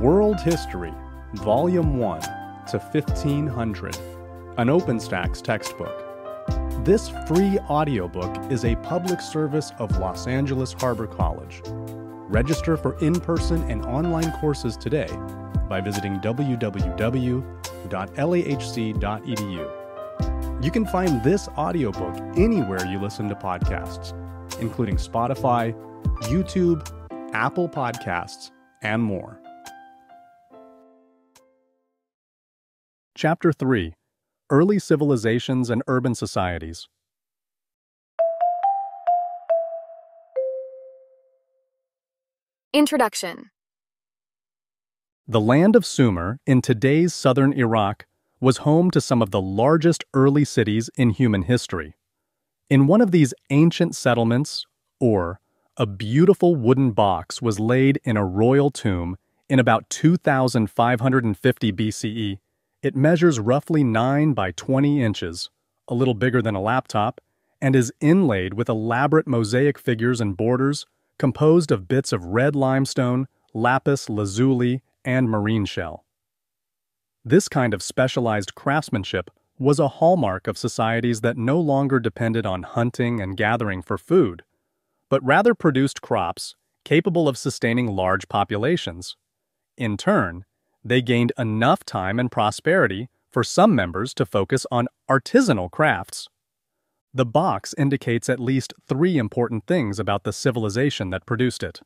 World History, Volume 1 to 1500, an OpenStax textbook. This free audiobook is a public service of Los Angeles Harbor College. Register for in person and online courses today by visiting www.lahc.edu. You can find this audiobook anywhere you listen to podcasts, including Spotify, YouTube, Apple Podcasts, and more. Chapter 3 Early Civilizations and Urban Societies. Introduction The land of Sumer, in today's southern Iraq, was home to some of the largest early cities in human history. In one of these ancient settlements, Ur a beautiful wooden box was laid in a royal tomb in about 2550 BCE. It measures roughly 9 by 20 inches, a little bigger than a laptop, and is inlaid with elaborate mosaic figures and borders composed of bits of red limestone, lapis lazuli, and marine shell. This kind of specialized craftsmanship was a hallmark of societies that no longer depended on hunting and gathering for food, but rather produced crops capable of sustaining large populations. In turn, they gained enough time and prosperity for some members to focus on artisanal crafts. The box indicates at least three important things about the civilization that produced it.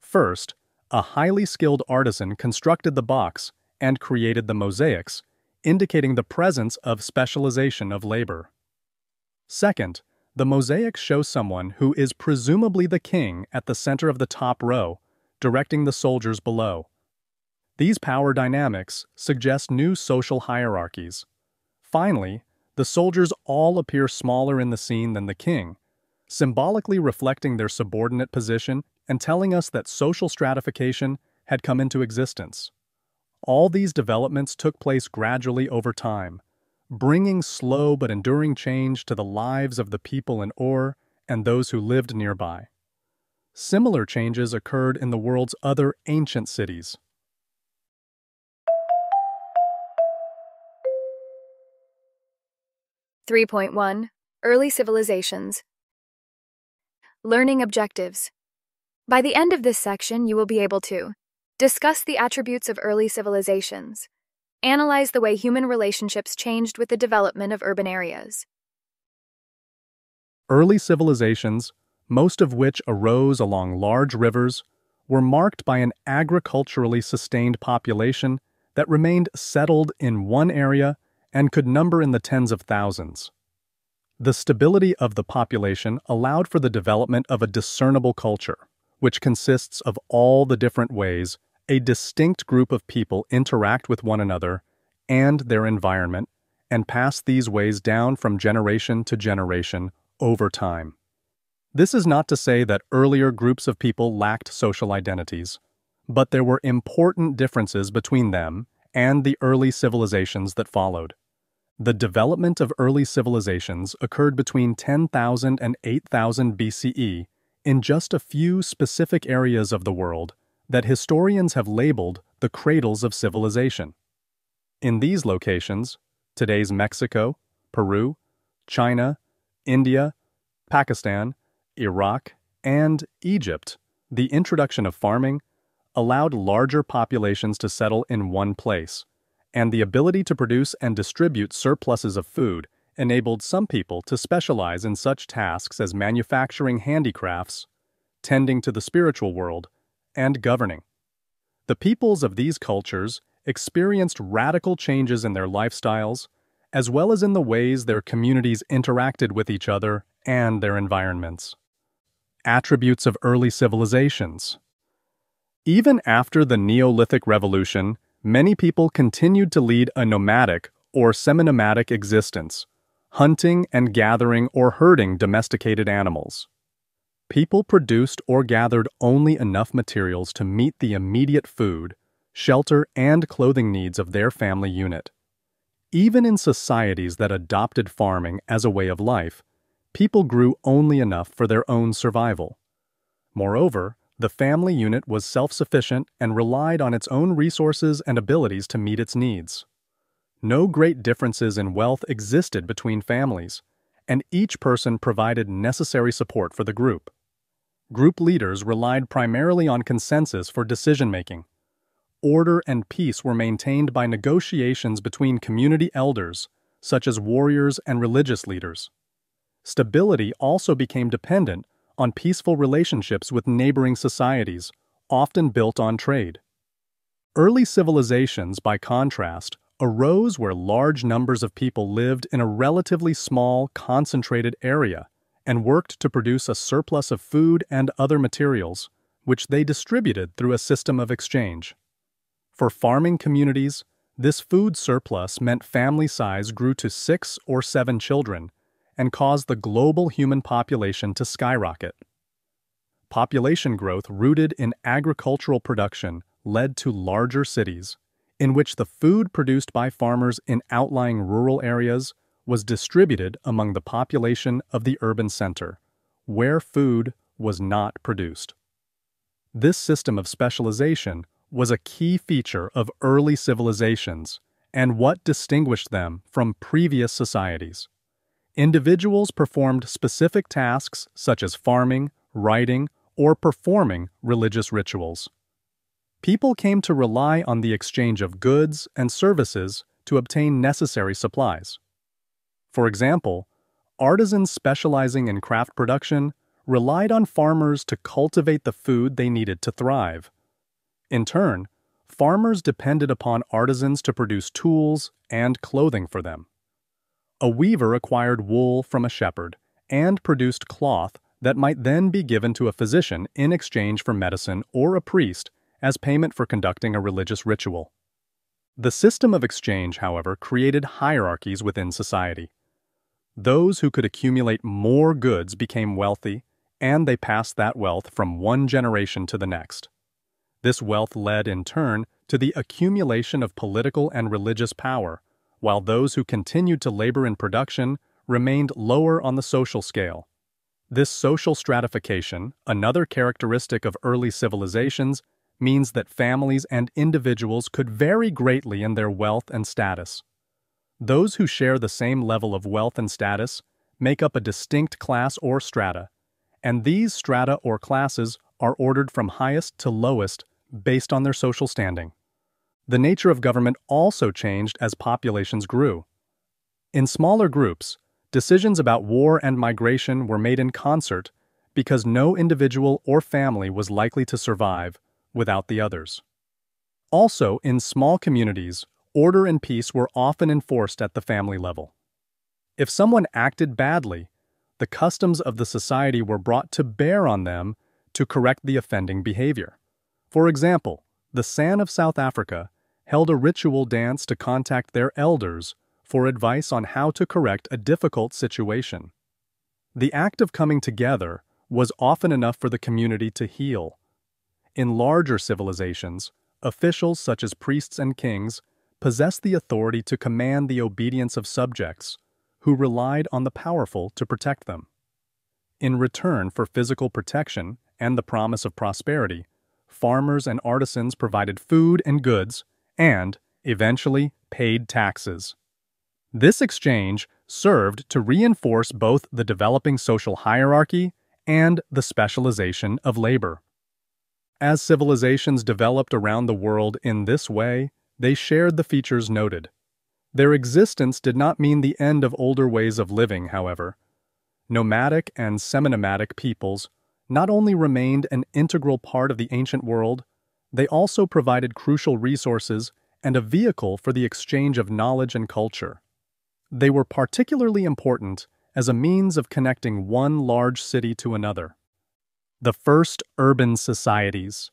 First, a highly skilled artisan constructed the box and created the mosaics, indicating the presence of specialization of labor. Second, the mosaics show someone who is presumably the king at the center of the top row, directing the soldiers below. These power dynamics suggest new social hierarchies. Finally, the soldiers all appear smaller in the scene than the king, symbolically reflecting their subordinate position and telling us that social stratification had come into existence. All these developments took place gradually over time, bringing slow but enduring change to the lives of the people in Ur and those who lived nearby. Similar changes occurred in the world's other ancient cities. 3.1 Early Civilizations Learning Objectives By the end of this section, you will be able to discuss the attributes of early civilizations, analyze the way human relationships changed with the development of urban areas. Early civilizations, most of which arose along large rivers, were marked by an agriculturally sustained population that remained settled in one area and could number in the tens of thousands. The stability of the population allowed for the development of a discernible culture, which consists of all the different ways a distinct group of people interact with one another and their environment and pass these ways down from generation to generation over time. This is not to say that earlier groups of people lacked social identities, but there were important differences between them and the early civilizations that followed. The development of early civilizations occurred between 10,000 and 8,000 BCE in just a few specific areas of the world that historians have labeled the cradles of civilization. In these locations, today's Mexico, Peru, China, India, Pakistan, Iraq, and Egypt, the introduction of farming allowed larger populations to settle in one place, and the ability to produce and distribute surpluses of food enabled some people to specialize in such tasks as manufacturing handicrafts, tending to the spiritual world, and governing. The peoples of these cultures experienced radical changes in their lifestyles, as well as in the ways their communities interacted with each other and their environments. Attributes of early civilizations. Even after the Neolithic Revolution, many people continued to lead a nomadic or semi-nomadic existence, hunting and gathering or herding domesticated animals. People produced or gathered only enough materials to meet the immediate food, shelter, and clothing needs of their family unit. Even in societies that adopted farming as a way of life, people grew only enough for their own survival. Moreover, The family unit was self-sufficient and relied on its own resources and abilities to meet its needs. No great differences in wealth existed between families, and each person provided necessary support for the group. Group leaders relied primarily on consensus for decision-making. Order and peace were maintained by negotiations between community elders, such as warriors and religious leaders. Stability also became dependent on peaceful relationships with neighboring societies, often built on trade. Early civilizations, by contrast, arose where large numbers of people lived in a relatively small, concentrated area and worked to produce a surplus of food and other materials, which they distributed through a system of exchange. For farming communities, this food surplus meant family size grew to six or seven children and caused the global human population to skyrocket. Population growth rooted in agricultural production led to larger cities, in which the food produced by farmers in outlying rural areas was distributed among the population of the urban center, where food was not produced. This system of specialization was a key feature of early civilizations and what distinguished them from previous societies individuals performed specific tasks such as farming, writing, or performing religious rituals. People came to rely on the exchange of goods and services to obtain necessary supplies. For example, artisans specializing in craft production relied on farmers to cultivate the food they needed to thrive. In turn, farmers depended upon artisans to produce tools and clothing for them. A weaver acquired wool from a shepherd and produced cloth that might then be given to a physician in exchange for medicine or a priest as payment for conducting a religious ritual. The system of exchange, however, created hierarchies within society. Those who could accumulate more goods became wealthy, and they passed that wealth from one generation to the next. This wealth led, in turn, to the accumulation of political and religious power, while those who continued to labor in production remained lower on the social scale. This social stratification, another characteristic of early civilizations, means that families and individuals could vary greatly in their wealth and status. Those who share the same level of wealth and status make up a distinct class or strata, and these strata or classes are ordered from highest to lowest based on their social standing. The nature of government also changed as populations grew. In smaller groups, decisions about war and migration were made in concert because no individual or family was likely to survive without the others. Also, in small communities, order and peace were often enforced at the family level. If someone acted badly, the customs of the society were brought to bear on them to correct the offending behavior. For example, the San of South Africa held a ritual dance to contact their elders for advice on how to correct a difficult situation. The act of coming together was often enough for the community to heal. In larger civilizations, officials such as priests and kings possessed the authority to command the obedience of subjects, who relied on the powerful to protect them. In return for physical protection and the promise of prosperity, farmers and artisans provided food and goods and, eventually, paid taxes. This exchange served to reinforce both the developing social hierarchy and the specialization of labor. As civilizations developed around the world in this way, they shared the features noted. Their existence did not mean the end of older ways of living, however. Nomadic and semi-nomadic peoples not only remained an integral part of the ancient world, they also provided crucial resources and a vehicle for the exchange of knowledge and culture. They were particularly important as a means of connecting one large city to another. The first urban societies.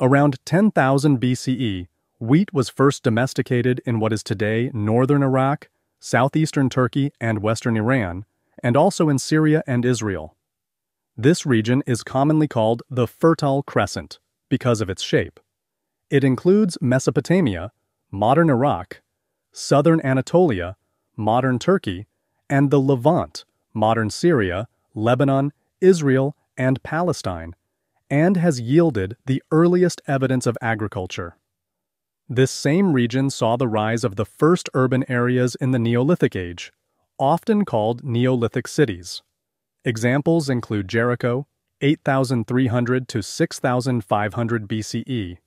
Around 10,000 BCE, wheat was first domesticated in what is today northern Iraq, southeastern Turkey, and western Iran, and also in Syria and Israel. This region is commonly called the Fertile Crescent because of its shape. It includes Mesopotamia, modern Iraq, southern Anatolia, modern Turkey, and the Levant, modern Syria, Lebanon, Israel, and Palestine, and has yielded the earliest evidence of agriculture. This same region saw the rise of the first urban areas in the Neolithic Age, often called Neolithic cities. Examples include Jericho, 8,300 to 6,500 BCE,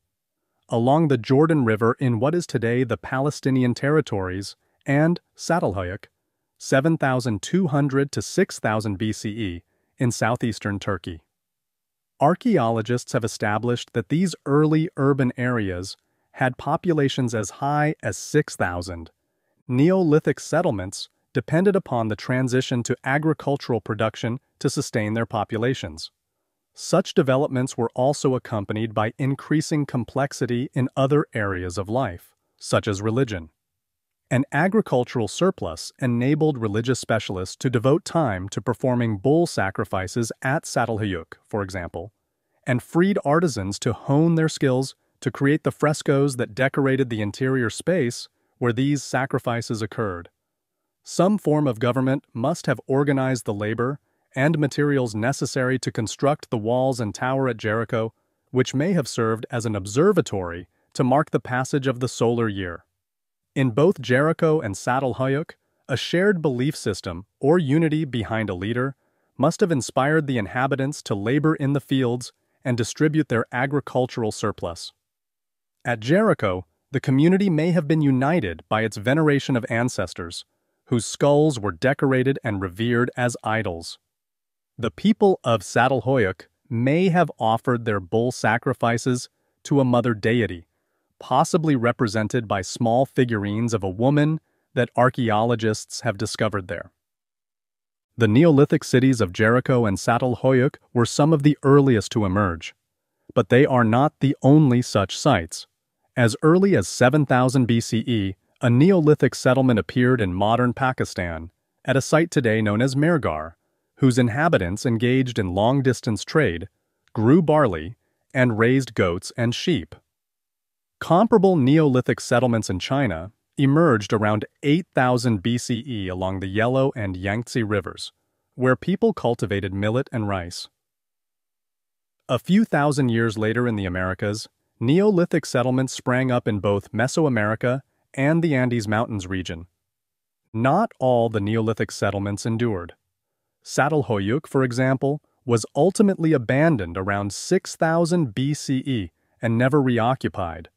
along the Jordan River in what is today the Palestinian territories, and Çatalhöyük, 7,200 to 6,000 BCE, in southeastern Turkey. Archaeologists have established that these early urban areas had populations as high as 6,000. Neolithic settlements depended upon the transition to agricultural production to sustain their populations. Such developments were also accompanied by increasing complexity in other areas of life, such as religion. An agricultural surplus enabled religious specialists to devote time to performing bull sacrifices at Çatalhöyük, for example, and freed artisans to hone their skills to create the frescoes that decorated the interior space where these sacrifices occurred. Some form of government must have organized the labor and materials necessary to construct the walls and tower at Jericho, which may have served as an observatory to mark the passage of the solar year. In both Jericho and Çatalhöyük, a shared belief system, or unity behind a leader, must have inspired the inhabitants to labor in the fields and distribute their agricultural surplus. At Jericho, the community may have been united by its veneration of ancestors, whose skulls were decorated and revered as idols. The people of Çatalhöyük may have offered their bull sacrifices to a mother deity, possibly represented by small figurines of a woman that archaeologists have discovered there. The Neolithic cities of Jericho and Çatalhöyük were some of the earliest to emerge, but they are not the only such sites. As early as 7000 BCE, a Neolithic settlement appeared in modern Pakistan at a site today known as Mehrgarh, whose inhabitants engaged in long-distance trade, grew barley, and raised goats and sheep. Comparable Neolithic settlements in China emerged around 8000 BCE along the Yellow and Yangtze rivers, where people cultivated millet and rice. A few thousand years later in the Americas, Neolithic settlements sprang up in both Mesoamerica and the Andes Mountains region. Not all the Neolithic settlements endured. Çatalhöyük, for example, was ultimately abandoned around 6000 BCE and never reoccupied.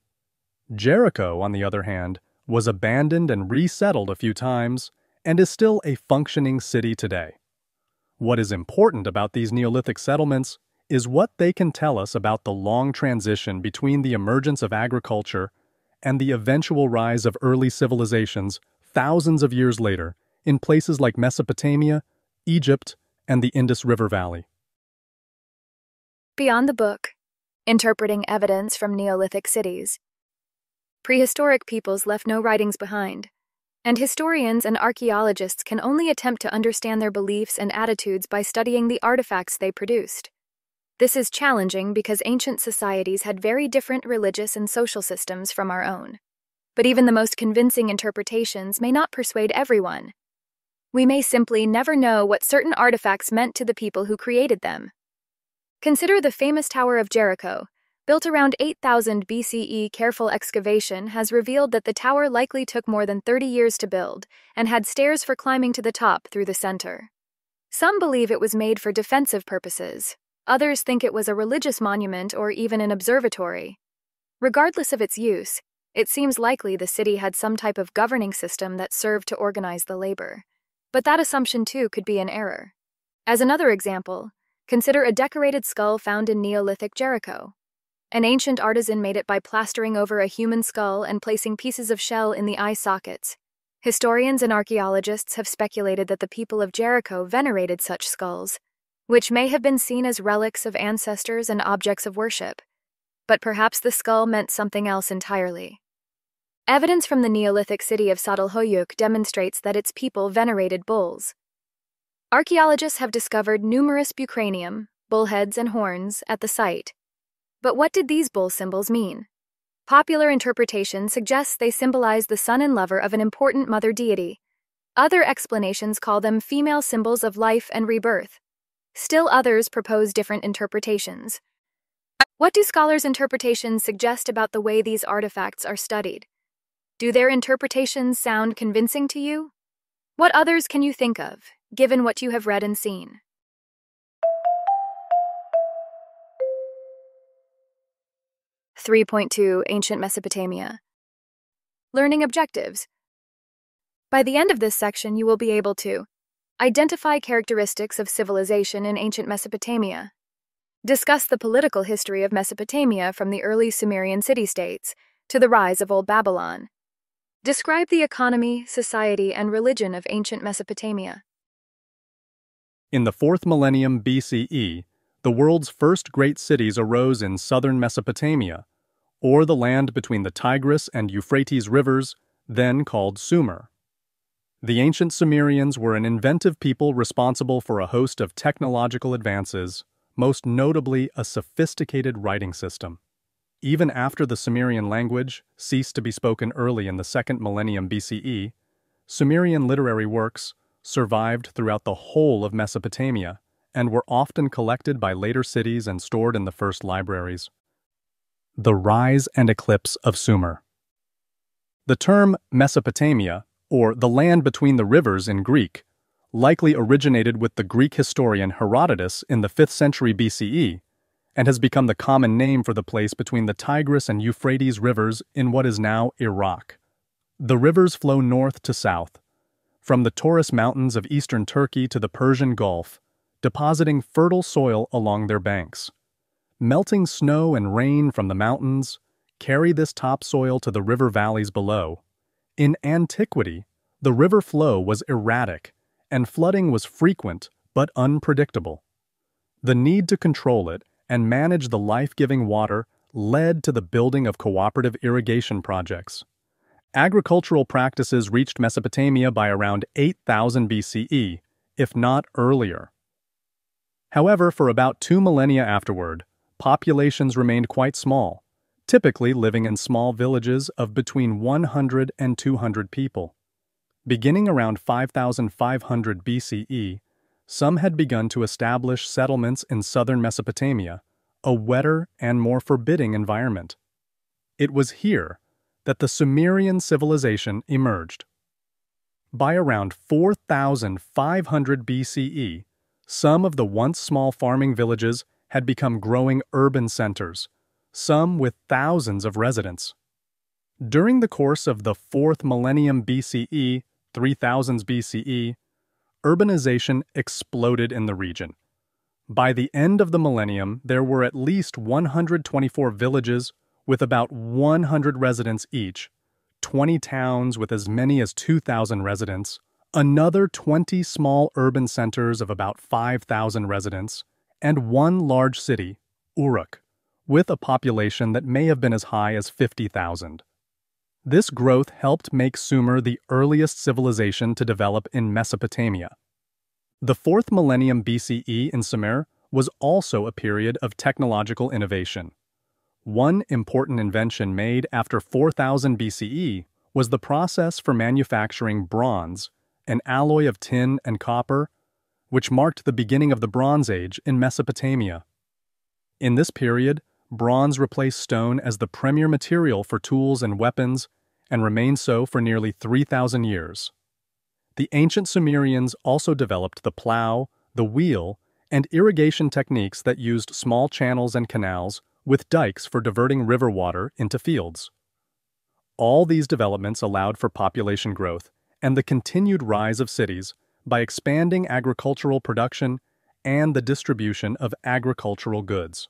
Jericho, on the other hand, was abandoned and resettled a few times and is still a functioning city today. What is important about these Neolithic settlements is what they can tell us about the long transition between the emergence of agriculture and the eventual rise of early civilizations thousands of years later in places like Mesopotamia, Egypt, and the Indus River Valley. Beyond the book, interpreting evidence from Neolithic cities. Prehistoric peoples left no writings behind, and historians and archaeologists can only attempt to understand their beliefs and attitudes by studying the artifacts they produced. This is challenging because ancient societies had very different religious and social systems from our own. But even the most convincing interpretations may not persuade everyone. We may simply never know what certain artifacts meant to the people who created them. Consider the famous Tower of Jericho. Built around 8000 BCE, careful excavation has revealed that the tower likely took more than 30 years to build and had stairs for climbing to the top through the center. Some believe it was made for defensive purposes, Others think it was a religious monument or even an observatory. Regardless of its use, it seems likely the city had some type of governing system that served to organize the labor. But that assumption too could be an error. As another example, consider a decorated skull found in Neolithic Jericho. An ancient artisan made it by plastering over a human skull and placing pieces of shell in the eye sockets. Historians and archaeologists have speculated that the people of Jericho venerated such skulls, which may have been seen as relics of ancestors and objects of worship, but perhaps the skull meant something else entirely. Evidence from the Neolithic city of Çatalhöyük demonstrates that its people venerated bulls. Archaeologists have discovered numerous bucranium, bullheads, and horns at the site. But what did these bull symbols mean? Popular interpretation suggests they symbolize the son and lover of an important mother deity. Other explanations call them female symbols of life and rebirth. Still others propose different interpretations. What do scholars' interpretations suggest about the way these artifacts are studied? Do their interpretations sound convincing to you? What others can you think of, given what you have read and seen? Three point two Ancient Mesopotamia. Learning objectives. By the end of this section, you will be able to identify characteristics of civilization in ancient Mesopotamia, discuss the political history of Mesopotamia from the early Sumerian city states to the rise of Old Babylon, describe the economy, society, and religion of ancient Mesopotamia. In the 4th millennium BCE, the world's first great cities arose in southern Mesopotamia, or the land between the Tigris and Euphrates rivers, then called Sumer. The ancient Sumerians were an inventive people responsible for a host of technological advances, most notably a sophisticated writing system. Even after the Sumerian language ceased to be spoken early in the second millennium BCE, Sumerian literary works survived throughout the whole of Mesopotamia and were often collected by later cities and stored in the first libraries. The Rise and Eclipse of Sumer The term Mesopotamia or the land between the rivers in Greek, likely originated with the Greek historian Herodotus in the 5th century BCE, and has become the common name for the place between the Tigris and Euphrates rivers in what is now Iraq. The rivers flow north to south, from the Taurus Mountains of eastern Turkey to the Persian Gulf, depositing fertile soil along their banks. Melting snow and rain from the mountains carry this topsoil to the river valleys below, in antiquity, the river flow was erratic, and flooding was frequent but unpredictable. The need to control it and manage the life-giving water led to the building of cooperative irrigation projects. Agricultural practices reached Mesopotamia by around 8000 BCE, if not earlier. However, for about two millennia afterward, populations remained quite small, typically living in small villages of between 100 and 200 people. Beginning around 5500 BCE, some had begun to establish settlements in southern Mesopotamia, a wetter and more forbidding environment. It was here that the Sumerian civilization emerged. By around 4500 BCE, some of the once small farming villages had become growing urban centers, some with thousands of residents. During the course of the 4th millennium BCE, 3000s BCE, urbanization exploded in the region. By the end of the millennium, there were at least 124 villages with about 100 residents each, 20 towns with as many as 2,000 residents, another 20 small urban centers of about 5,000 residents, and one large city, Uruk with a population that may have been as high as 50,000. This growth helped make Sumer the earliest civilization to develop in Mesopotamia. The 4th millennium BCE in Sumer was also a period of technological innovation. One important invention made after 4000 BCE was the process for manufacturing bronze, an alloy of tin and copper, which marked the beginning of the Bronze Age in Mesopotamia. In this period, bronze replaced stone as the premier material for tools and weapons and remained so for nearly 3,000 years. The ancient Sumerians also developed the plow, the wheel, and irrigation techniques that used small channels and canals with dikes for diverting river water into fields. All these developments allowed for population growth and the continued rise of cities by expanding agricultural production and the distribution of agricultural goods.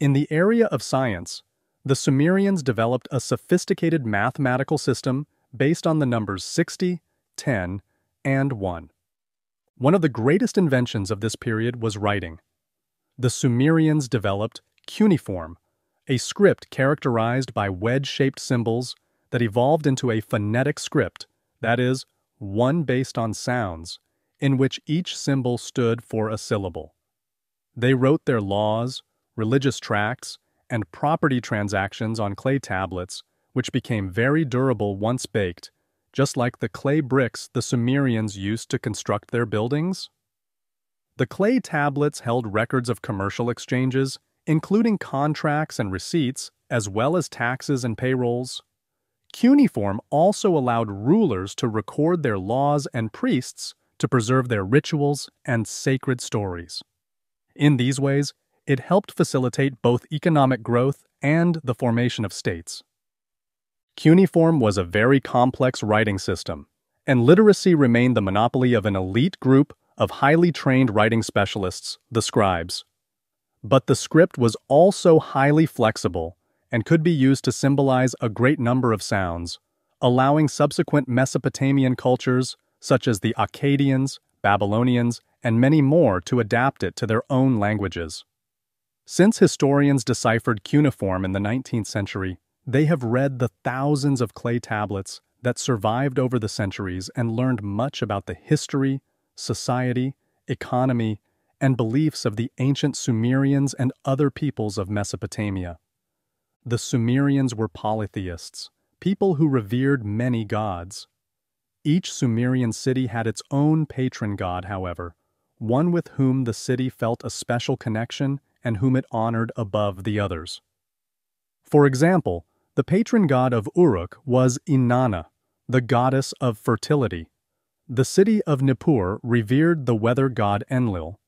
In the area of science, the Sumerians developed a sophisticated mathematical system based on the numbers 60, 10, and 1. One of the greatest inventions of this period was writing. The Sumerians developed cuneiform, a script characterized by wedge-shaped symbols that evolved into a phonetic script, that is, one based on sounds, in which each symbol stood for a syllable. They wrote their laws, religious tracts, and property transactions on clay tablets, which became very durable once baked, just like the clay bricks the Sumerians used to construct their buildings? The clay tablets held records of commercial exchanges, including contracts and receipts, as well as taxes and payrolls. Cuneiform also allowed rulers to record their laws and priests to preserve their rituals and sacred stories. In these ways, it helped facilitate both economic growth and the formation of states. Cuneiform was a very complex writing system, and literacy remained the monopoly of an elite group of highly trained writing specialists, the scribes. But the script was also highly flexible and could be used to symbolize a great number of sounds, allowing subsequent Mesopotamian cultures, such as the Akkadians, Babylonians, and many more, to adapt it to their own languages. Since historians deciphered cuneiform in the 19th century, they have read the thousands of clay tablets that survived over the centuries and learned much about the history, society, economy, and beliefs of the ancient Sumerians and other peoples of Mesopotamia. The Sumerians were polytheists, people who revered many gods. Each Sumerian city had its own patron god, however, one with whom the city felt a special connection and whom it honored above the others. For example, the patron god of Uruk was Inanna, the goddess of fertility. The city of Nippur revered the weather god Enlil,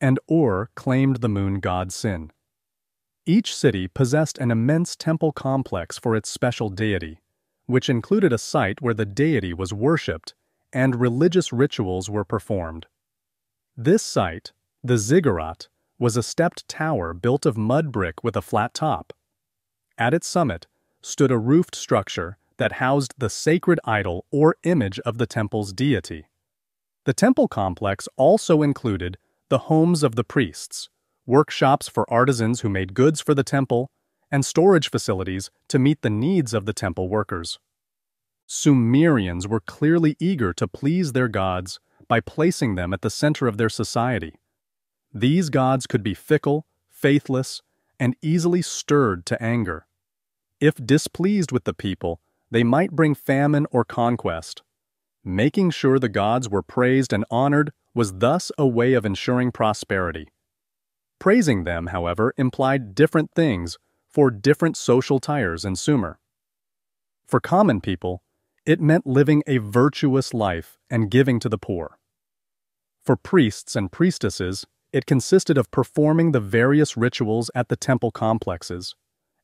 and Ur claimed the moon god Sin. Each city possessed an immense temple complex for its special deity, which included a site where the deity was worshipped and religious rituals were performed. This site, the ziggurat, was a stepped tower built of mud brick with a flat top. At its summit stood a roofed structure that housed the sacred idol or image of the temple's deity. The temple complex also included the homes of the priests, workshops for artisans who made goods for the temple, and storage facilities to meet the needs of the temple workers. Sumerians were clearly eager to please their gods by placing them at the center of their society. These gods could be fickle, faithless, and easily stirred to anger. If displeased with the people, they might bring famine or conquest. Making sure the gods were praised and honored was thus a way of ensuring prosperity. Praising them, however, implied different things for different social tires in Sumer. For common people, it meant living a virtuous life and giving to the poor. For priests and priestesses, it consisted of performing the various rituals at the temple complexes.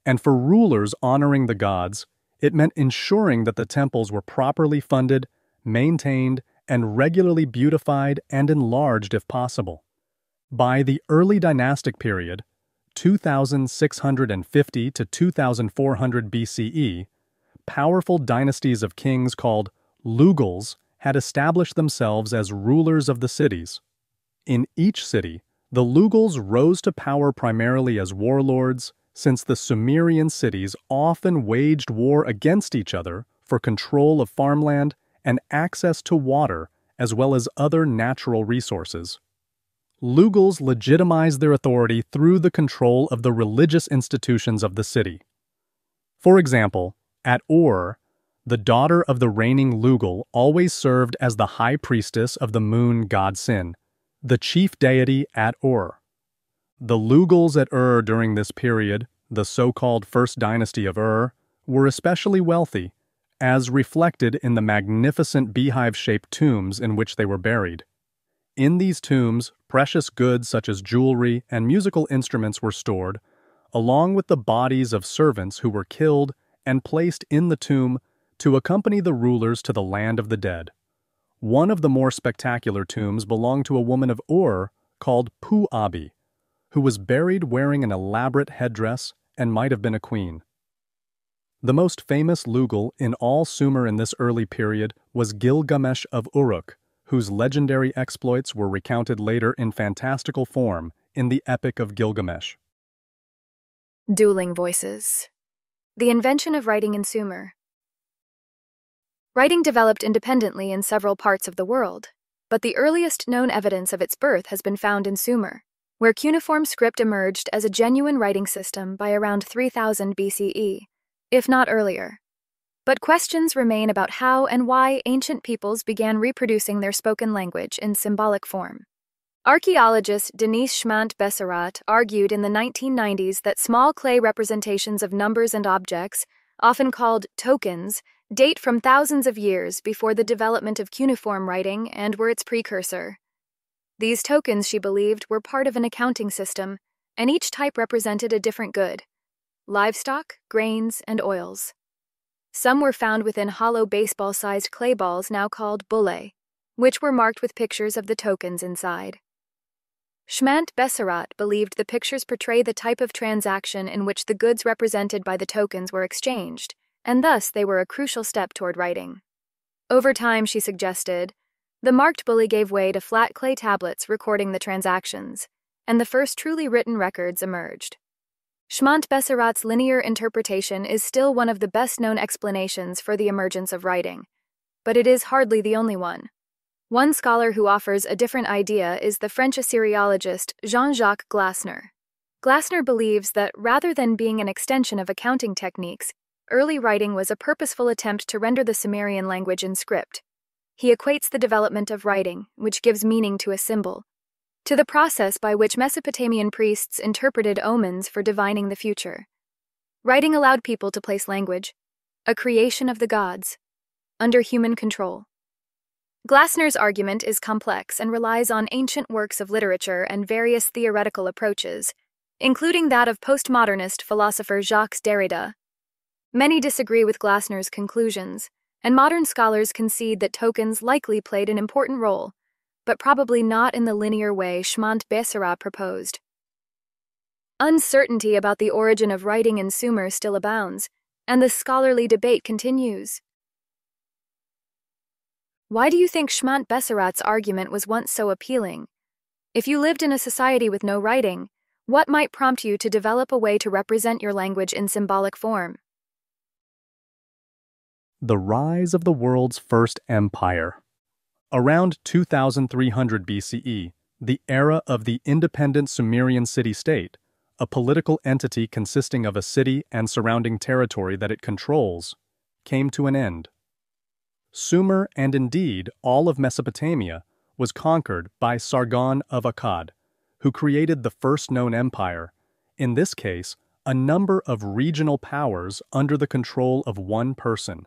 And for rulers honoring the gods, it meant ensuring that the temples were properly funded, maintained, and regularly beautified and enlarged if possible. By the early dynastic period, 2650 to 2400 BCE, powerful dynasties of kings called Lugals had established themselves as rulers of the cities. In each city, the Lugals rose to power primarily as warlords, since the Sumerian cities often waged war against each other for control of farmland and access to water as well as other natural resources. Lugals legitimized their authority through the control of the religious institutions of the city. For example, at Ur, the daughter of the reigning Lugal always served as the high priestess of the moon god Sin, the chief deity at Ur. The Lugals at Ur during this period, the so-called First Dynasty of Ur, were especially wealthy, as reflected in the magnificent beehive-shaped tombs in which they were buried. In these tombs, precious goods such as jewelry and musical instruments were stored, along with the bodies of servants who were killed and placed in the tomb to accompany the rulers to the land of the dead. One of the more spectacular tombs belonged to a woman of Ur called Puabi, who was buried wearing an elaborate headdress and might have been a queen. The most famous Lugal in all Sumer in this early period was Gilgamesh of Uruk, whose legendary exploits were recounted later in fantastical form in the Epic of Gilgamesh. Dueling Voices The invention of writing in Sumer Writing developed independently in several parts of the world, but the earliest known evidence of its birth has been found in Sumer, where cuneiform script emerged as a genuine writing system by around 3000 BCE, if not earlier. But questions remain about how and why ancient peoples began reproducing their spoken language in symbolic form. Archaeologist Denise Schmandt-Besserat argued in the 1990s that small clay representations of numbers and objects, often called tokens, date from thousands of years before the development of cuneiform writing and were its precursor. These tokens, she believed, were part of an accounting system, and each type represented a different good livestock, grains, and oils. Some were found within hollow baseball sized clay balls now called bullae, which were marked with pictures of the tokens inside. Schmandt Besserat believed the pictures portray the type of transaction in which the goods represented by the tokens were exchanged, and thus they were a crucial step toward writing. Over time, she suggested, the marked bullae gave way to flat clay tablets recording the transactions, and the first truly written records emerged. Schmandt Besserat's linear interpretation is still one of the best known explanations for the emergence of writing, but it is hardly the only one. One scholar who offers a different idea is the French Assyriologist Jean Jacques Glassner. Glassner believes that rather than being an extension of accounting techniques, early writing was a purposeful attempt to render the Sumerian language in script. He equates the development of writing, which gives meaning to a symbol, to the process by which Mesopotamian priests interpreted omens for divining the future. Writing allowed people to place language, a creation of the gods, under human control. Glassner's argument is complex and relies on ancient works of literature and various theoretical approaches, including that of postmodernist philosopher Jacques Derrida. Many disagree with Glassner's conclusions, and modern scholars concede that tokens likely played an important role, but probably not in the linear way Schmandt Besserat proposed. Uncertainty about the origin of writing in Sumer still abounds, and the scholarly debate continues. Why do you think Schmandt Besserat's argument was once so appealing? If you lived in a society with no writing, what might prompt you to develop a way to represent your language in symbolic form? The rise of the world's first empire. Around 2300 BCE, the era of the independent Sumerian city state, a political entity consisting of a city and surrounding territory that it controls, came to an end. Sumer and indeed all of Mesopotamia was conquered by Sargon of Akkad, who created the first known empire, in this case, a number of regional powers under the control of one person.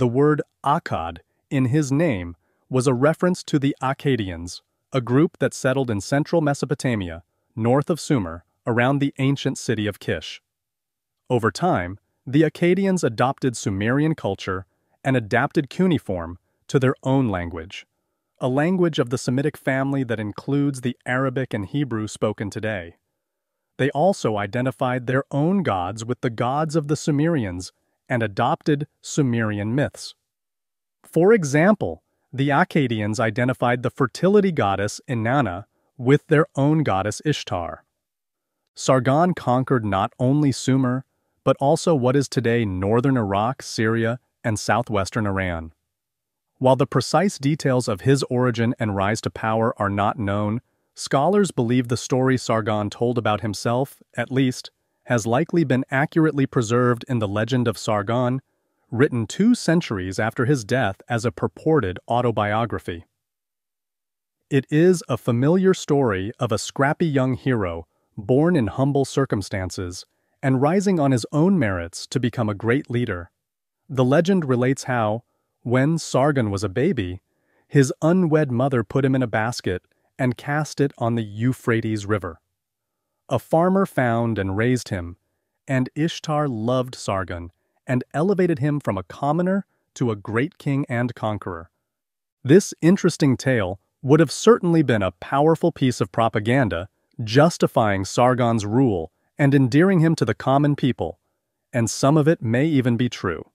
The word Akkad in his name was a reference to the Akkadians, a group that settled in central Mesopotamia, north of Sumer, around the ancient city of Kish. Over time, the Akkadians adopted Sumerian culture and adapted cuneiform to their own language, a language of the Semitic family that includes the Arabic and Hebrew spoken today. They also identified their own gods with the gods of the Sumerians and adopted Sumerian myths. For example, the Akkadians identified the fertility goddess Inanna with their own goddess Ishtar. Sargon conquered not only Sumer, but also what is today northern Iraq, Syria, and southwestern Iran. While the precise details of his origin and rise to power are not known, scholars believe the story Sargon told about himself, at least, has likely been accurately preserved in the legend of Sargon, written two centuries after his death as a purported autobiography. It is a familiar story of a scrappy young hero born in humble circumstances and rising on his own merits to become a great leader. The legend relates how, when Sargon was a baby, his unwed mother put him in a basket and cast it on the Euphrates River. A farmer found and raised him, and Ishtar loved Sargon and elevated him from a commoner to a great king and conqueror. This interesting tale would have certainly been a powerful piece of propaganda justifying Sargon's rule and endearing him to the common people, and some of it may even be true.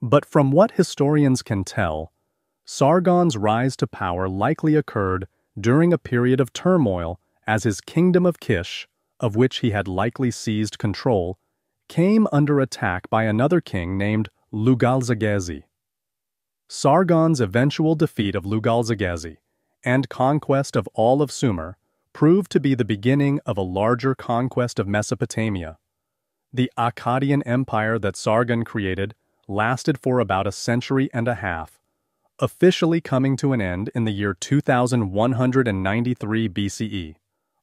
But from what historians can tell, Sargon's rise to power likely occurred during a period of turmoil as his kingdom of Kish, of which he had likely seized control, came under attack by another king named Lugalzagezi. Sargon's eventual defeat of Lugalzagezi and conquest of all of Sumer proved to be the beginning of a larger conquest of Mesopotamia. The Akkadian Empire that Sargon created lasted for about a century and a half, officially coming to an end in the year 2193 BCE.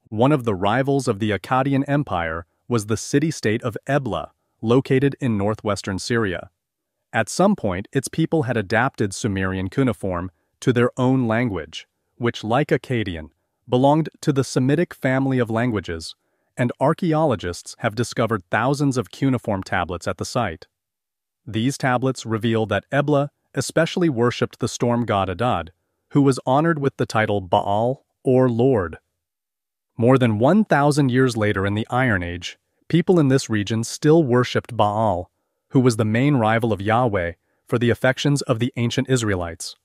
One of the rivals of the Akkadian Empire was the city-state of Ebla, located in northwestern Syria. At some point, its people had adapted Sumerian cuneiform to their own language, which, like Akkadian, belonged to the Semitic family of languages, and archaeologists have discovered thousands of cuneiform tablets at the site. These tablets reveal that Ebla especially worshipped the storm god Adad, who was honored with the title Baal or Lord. More than 1,000 years later in the Iron Age, people in this region still worshipped Baal, who was the main rival of Yahweh for the affections of the ancient Israelites.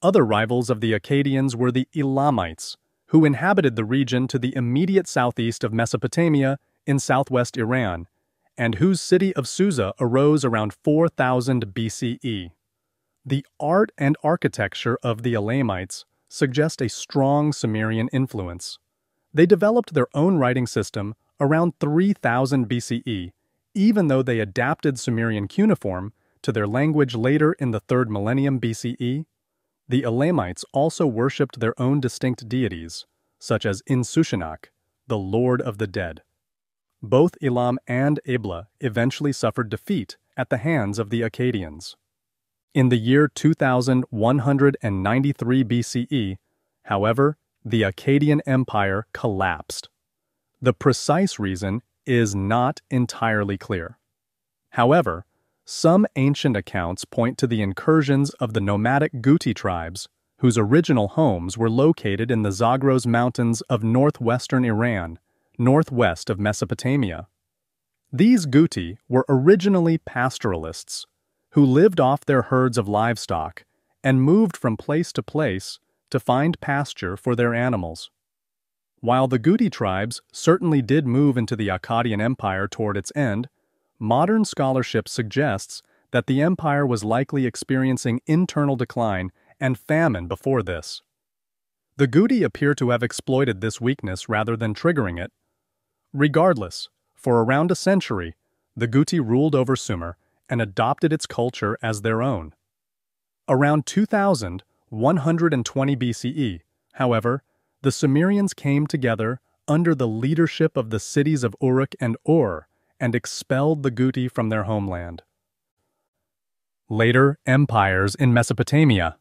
Other rivals of the Akkadians were the Elamites, who inhabited the region to the immediate southeast of Mesopotamia in southwest Iran, and whose city of Susa arose around 4000 BCE. The art and architecture of the Elamites suggest a strong Sumerian influence. They developed their own writing system around 3000 BCE, even though they adapted Sumerian cuneiform to their language later in the 3rd millennium BCE. The Elamites also worshipped their own distinct deities, such as Inshushinak, the Lord of the Dead. Both Elam and Ebla eventually suffered defeat at the hands of the Akkadians. In the year 2193 BCE, however, the Akkadian Empire collapsed. The precise reason is not entirely clear. However, some ancient accounts point to the incursions of the nomadic Guti tribes, whose original homes were located in the Zagros Mountains of northwestern Iran, northwest of Mesopotamia. These Guti were originally pastoralists who lived off their herds of livestock and moved from place to place to find pasture for their animals. While the Guti tribes certainly did move into the Akkadian Empire toward its end, modern scholarship suggests that the empire was likely experiencing internal decline and famine before this. The Guti appear to have exploited this weakness rather than triggering it. Regardless, for around a century, the Guti ruled over Sumer and adopted its culture as their own. Around 2120 BCE, however, the Sumerians came together under the leadership of the cities of Uruk and Ur and expelled the Guti from their homeland. Later empires in Mesopotamia.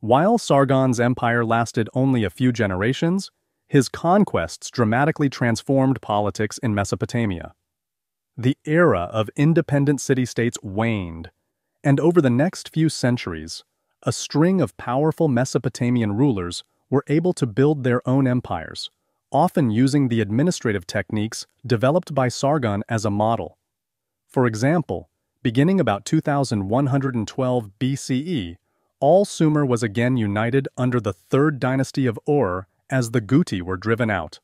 While Sargon's empire lasted only a few generations, his conquests dramatically transformed politics in Mesopotamia. The era of independent city-states waned, and over the next few centuries, a string of powerful Mesopotamian rulers were able to build their own empires, often using the administrative techniques developed by Sargon as a model. For example, beginning about 2112 BCE, all Sumer was again united under the third dynasty of Ur as the Guti were driven out.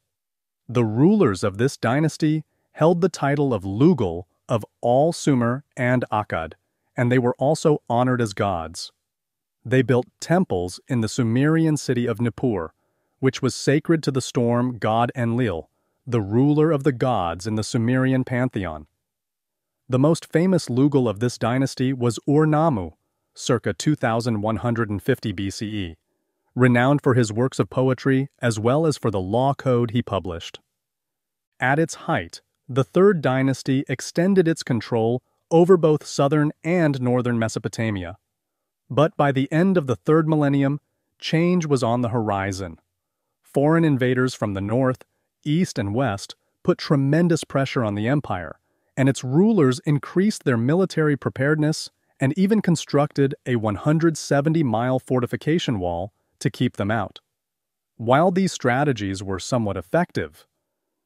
The rulers of this dynasty held the title of Lugal of all Sumer and Akkad, and they were also honored as gods. They built temples in the Sumerian city of Nippur, which was sacred to the storm god Enlil, the ruler of the gods in the Sumerian pantheon. The most famous Lugal of this dynasty was Ur-Nammu, circa 2150 BCE, renowned for his works of poetry as well as for the law code he published. At its height, the Third Dynasty extended its control over both southern and northern Mesopotamia. But by the end of the third millennium, change was on the horizon. Foreign invaders from the north, east, and west put tremendous pressure on the empire, and its rulers increased their military preparedness and even constructed a 170-mile fortification wall to keep them out. While these strategies were somewhat effective,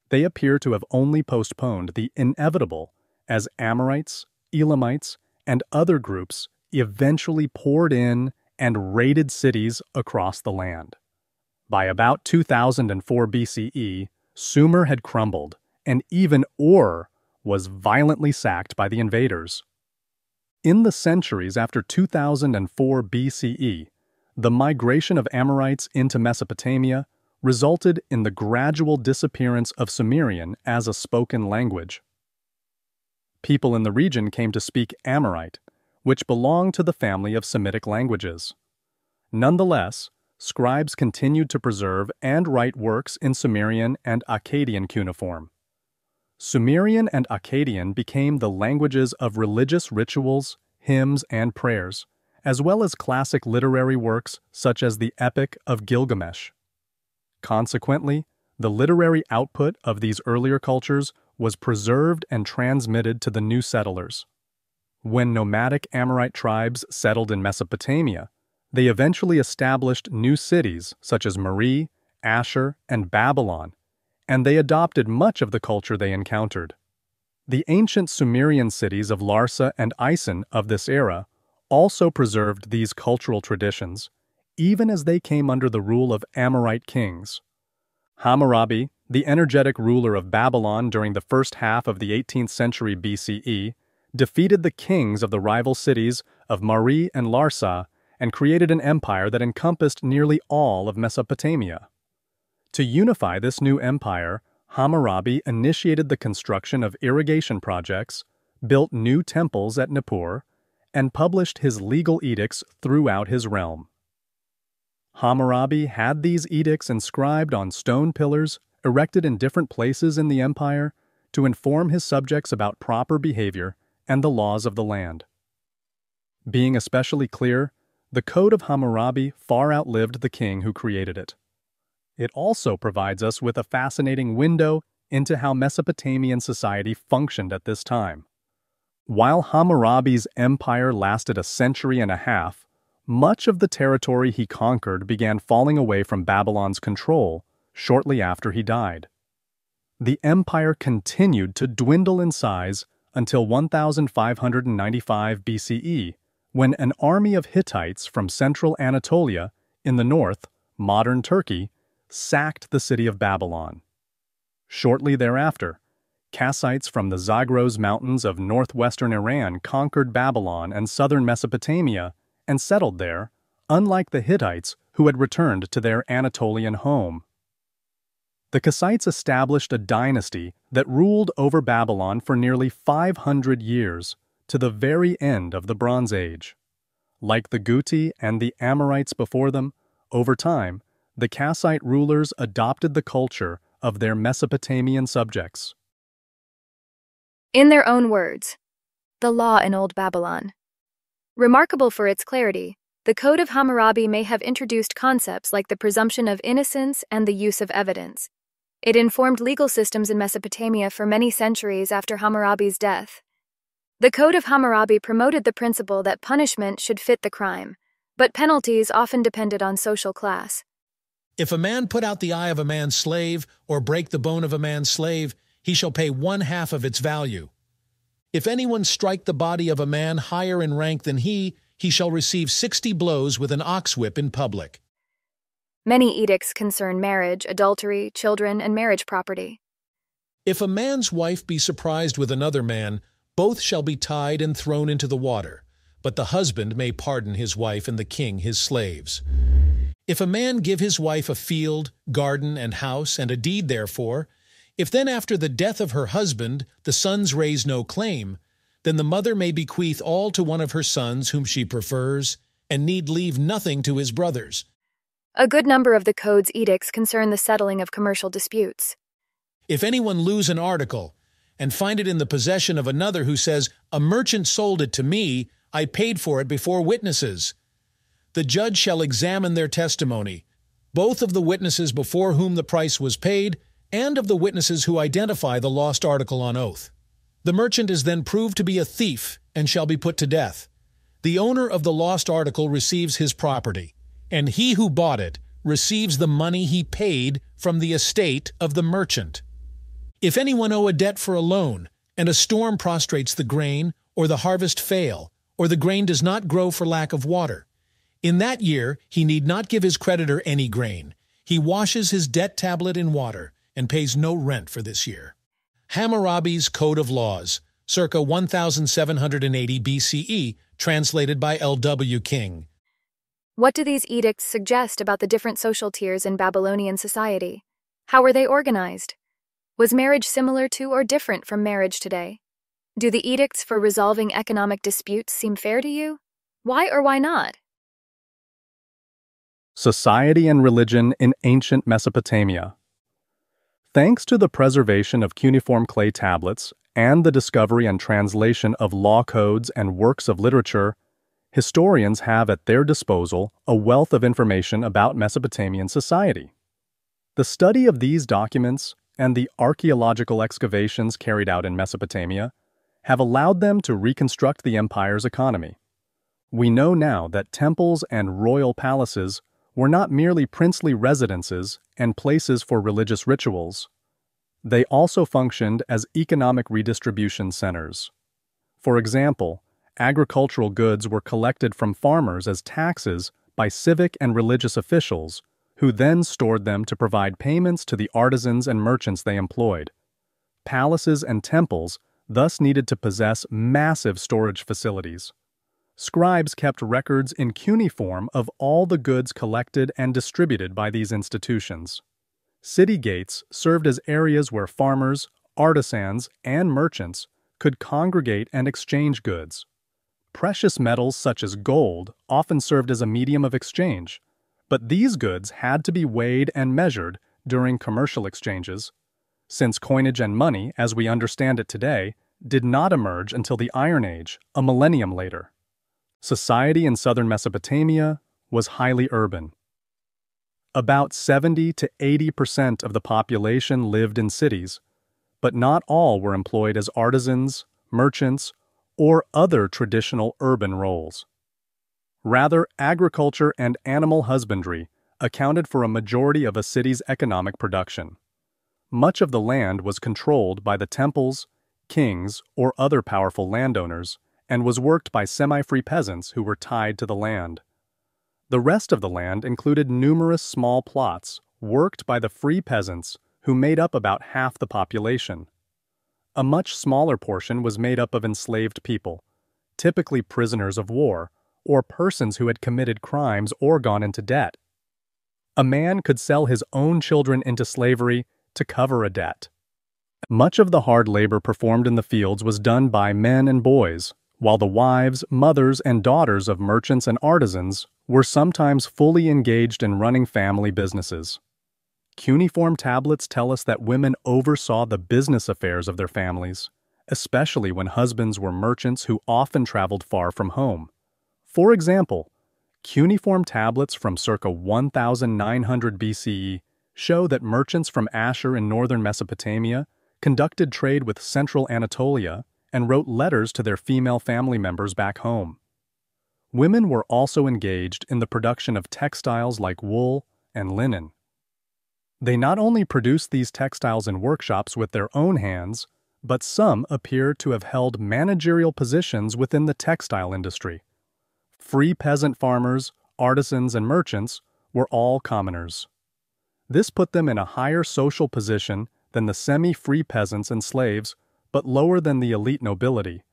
they appear to have only postponed the inevitable as Amorites, Elamites, and other groups eventually poured in and raided cities across the land. By about 2004 BCE, Sumer had crumbled, and even Ur was violently sacked by the invaders. In the centuries after 2004 BCE, the migration of Amorites into Mesopotamia resulted in the gradual disappearance of Sumerian as a spoken language. People in the region came to speak Amorite, which belonged to the family of Semitic languages. Nonetheless, scribes continued to preserve and write works in Sumerian and Akkadian cuneiform. Sumerian and Akkadian became the languages of religious rituals, hymns, and prayers, as well as classic literary works such as the Epic of Gilgamesh. Consequently, the literary output of these earlier cultures was preserved and transmitted to the new settlers. When nomadic Amorite tribes settled in Mesopotamia, they eventually established new cities such as Mari, Ashur, and Babylon, and they adopted much of the culture they encountered. The ancient Sumerian cities of Larsa and Isin of this era also preserved these cultural traditions, even as they came under the rule of Amorite kings. Hammurabi, the energetic ruler of Babylon during the first half of the 18th century BCE, defeated the kings of the rival cities of Mari and Larsa and created an empire that encompassed nearly all of Mesopotamia. To unify this new empire, Hammurabi initiated the construction of irrigation projects, built new temples at Nippur, and published his legal edicts throughout his realm. Hammurabi had these edicts inscribed on stone pillars erected in different places in the empire to inform his subjects about proper behavior and the laws of the land. Being especially clear, the Code of Hammurabi far outlived the king who created it. It also provides us with a fascinating window into how Mesopotamian society functioned at this time. While Hammurabi's empire lasted a century and a half, much of the territory he conquered began falling away from Babylon's control shortly after he died. The empire continued to dwindle in size until 1595 BCE, when an army of Hittites from central Anatolia, in the north, modern Turkey, sacked the city of Babylon. Shortly thereafter, Kassites from the Zagros Mountains of northwestern Iran conquered Babylon and southern Mesopotamia and settled there, unlike the Hittites who had returned to their Anatolian home. The Kassites established a dynasty that ruled over Babylon for nearly 500 years to the very end of the Bronze Age. Like the Guti and the Amorites before them, over time, the Kassite rulers adopted the culture of their Mesopotamian subjects. In their own words, the law in Old Babylon. Remarkable for its clarity, the Code of Hammurabi may have introduced concepts like the presumption of innocence and the use of evidence. It informed legal systems in Mesopotamia for many centuries after Hammurabi's death. The Code of Hammurabi promoted the principle that punishment should fit the crime, but penalties often depended on social class. If a man put out the eye of a man's slave, or break the bone of a man's slave, he shall pay one half of its value. If anyone strike the body of a man higher in rank than he, he shall receive sixty blows with an ox whip in public. Many edicts concern marriage, adultery, children, and marriage property. If a man's wife be surprised with another man, both shall be tied and thrown into the water, but the husband may pardon his wife and the king his slaves. If a man give his wife a field, garden, and house, and a deed therefore, if then after the death of her husband the sons raise no claim, then the mother may bequeath all to one of her sons whom she prefers, and need leave nothing to his brothers. A good number of the Code's edicts concern the settling of commercial disputes. If anyone lose an article, and find it in the possession of another who says, A merchant sold it to me, I paid for it before witnesses. The judge shall examine their testimony, both of the witnesses before whom the price was paid, and of the witnesses who identify the lost article on oath. The merchant is then proved to be a thief and shall be put to death. The owner of the lost article receives his property, and he who bought it receives the money he paid from the estate of the merchant. If anyone owe a debt for a loan, and a storm prostrates the grain, or the harvest fail, or the grain does not grow for lack of water, in that year he need not give his creditor any grain. He washes his debt tablet in water, and pays no rent for this year. Hammurabi's Code of Laws, circa 1780 BCE, translated by L.W. King. What do these edicts suggest about the different social tiers in Babylonian society? How were they organized? Was marriage similar to or different from marriage today? Do the edicts for resolving economic disputes seem fair to you? Why or why not? Society and Religion in Ancient Mesopotamia. Thanks to the preservation of cuneiform clay tablets and the discovery and translation of law codes and works of literature, historians have at their disposal a wealth of information about Mesopotamian society. The study of these documents and the archaeological excavations carried out in Mesopotamia have allowed them to reconstruct the empire's economy. We know now that temples and royal palaces were not merely princely residences and places for religious rituals. They also functioned as economic redistribution centers. For example, agricultural goods were collected from farmers as taxes by civic and religious officials, who then stored them to provide payments to the artisans and merchants they employed. Palaces and temples thus needed to possess massive storage facilities. Scribes kept records in cuneiform of all the goods collected and distributed by these institutions. City gates served as areas where farmers, artisans, and merchants could congregate and exchange goods. Precious metals such as gold often served as a medium of exchange, but these goods had to be weighed and measured during commercial exchanges. Since coinage and money, as we understand it today, did not emerge until the Iron Age, a millennium later. Society in southern Mesopotamia was highly urban. About 70 to 80 percent of the population lived in cities, but not all were employed as artisans, merchants, or other traditional urban roles. Rather, agriculture and animal husbandry accounted for a majority of a city's economic production. Much of the land was controlled by the temples, kings, or other powerful landowners, and was worked by semi-free peasants who were tied to the land. The rest of the land included numerous small plots worked by the free peasants who made up about half the population. A much smaller portion was made up of enslaved people, typically prisoners of war, or persons who had committed crimes or gone into debt. A man could sell his own children into slavery to cover a debt. Much of the hard labor performed in the fields was done by men and boys, while the wives, mothers, and daughters of merchants and artisans were sometimes fully engaged in running family businesses. Cuneiform tablets tell us that women oversaw the business affairs of their families, especially when husbands were merchants who often traveled far from home. For example, cuneiform tablets from circa 1900 BCE show that merchants from Ashur in northern Mesopotamia conducted trade with central Anatolia, and wrote letters to their female family members back home. Women were also engaged in the production of textiles like wool and linen. They not only produced these textiles in workshops with their own hands, but some appear to have held managerial positions within the textile industry. Free peasant farmers, artisans, and merchants were all commoners. This put them in a higher social position than the semi-free peasants and slaves, but lower than the elite nobility,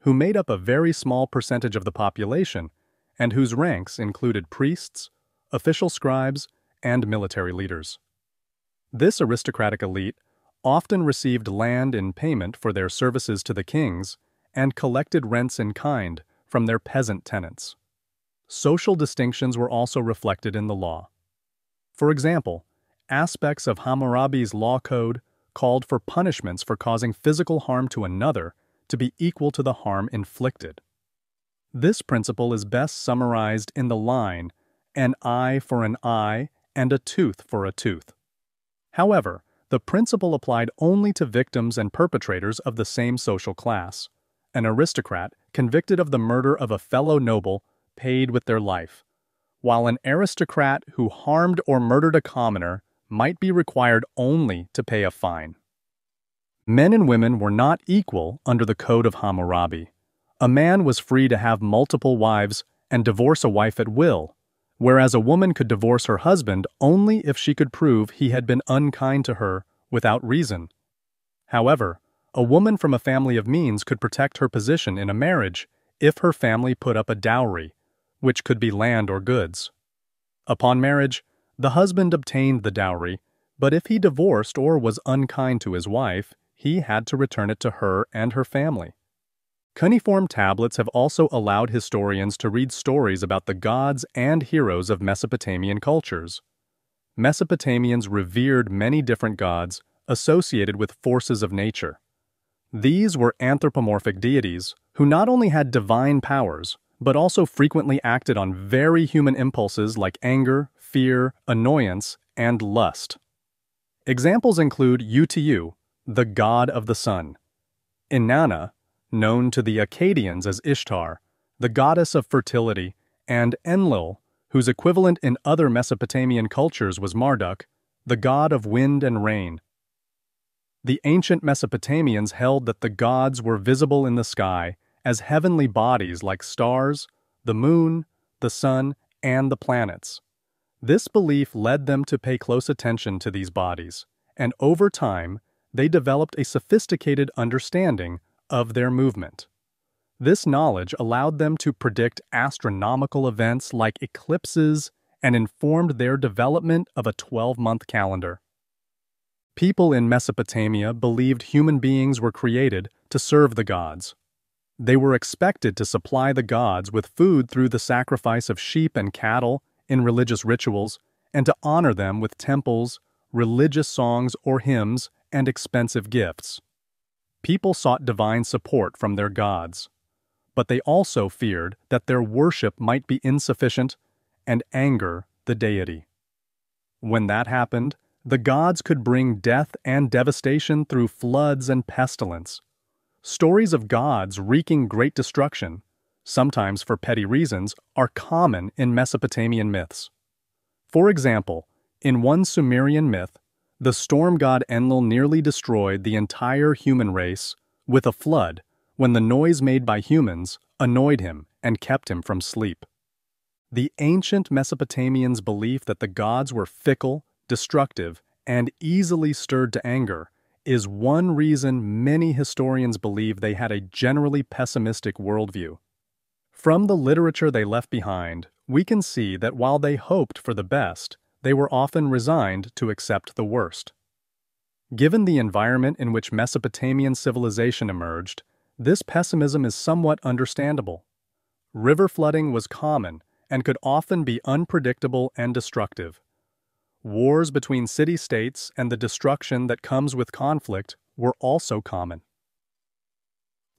who made up a very small percentage of the population and whose ranks included priests, official scribes, and military leaders. This aristocratic elite often received land in payment for their services to the kings and collected rents in kind from their peasant tenants. Social distinctions were also reflected in the law. For example, aspects of Hammurabi's law code called for punishments for causing physical harm to another to be equal to the harm inflicted. This principle is best summarized in the line, an eye for an eye and a tooth for a tooth. However, the principle applied only to victims and perpetrators of the same social class. An aristocrat convicted of the murder of a fellow noble paid with their life, while an aristocrat who harmed or murdered a commoner might be required only to pay a fine. Men and women were not equal under the Code of Hammurabi. A man was free to have multiple wives and divorce a wife at will, whereas a woman could divorce her husband only if she could prove he had been unkind to her without reason. However, a woman from a family of means could protect her position in a marriage if her family put up a dowry, which could be land or goods. Upon marriage, the husband obtained the dowry, but if he divorced or was unkind to his wife, he had to return it to her and her family. Cuneiform tablets have also allowed historians to read stories about the gods and heroes of Mesopotamian cultures. Mesopotamians revered many different gods associated with forces of nature. These were anthropomorphic deities who not only had divine powers, but also frequently acted on very human impulses like anger, fear, annoyance, and lust. Examples include Utu, the god of the sun, Inanna, known to the Akkadians as Ishtar, the goddess of fertility, and Enlil, whose equivalent in other Mesopotamian cultures was Marduk, the god of wind and rain. The ancient Mesopotamians held that the gods were visible in the sky as heavenly bodies like stars, the moon, the sun, and the planets. This belief led them to pay close attention to these bodies, and over time, they developed a sophisticated understanding of their movement. This knowledge allowed them to predict astronomical events like eclipses and informed their development of a 12 month calendar. People in Mesopotamia believed human beings were created to serve the gods. They were expected to supply the gods with food through the sacrifice of sheep and cattle in religious rituals, and to honor them with temples, religious songs or hymns, and expensive gifts. People sought divine support from their gods, but they also feared that their worship might be insufficient and anger the deity. When that happened, the gods could bring death and devastation through floods and pestilence. Stories of gods wreaking great destruction, sometimes for petty reasons, are common in Mesopotamian myths. For example, in one Sumerian myth, the storm god Enlil nearly destroyed the entire human race with a flood when the noise made by humans annoyed him and kept him from sleep. The ancient Mesopotamians' belief that the gods were fickle destructive, and easily stirred to anger is one reason many historians believe they had a generally pessimistic worldview. From the literature they left behind, we can see that while they hoped for the best, they were often resigned to accept the worst. Given the environment in which Mesopotamian civilization emerged, this pessimism is somewhat understandable. River flooding was common and could often be unpredictable and destructive. Wars between city states and the destruction that comes with conflict were also common.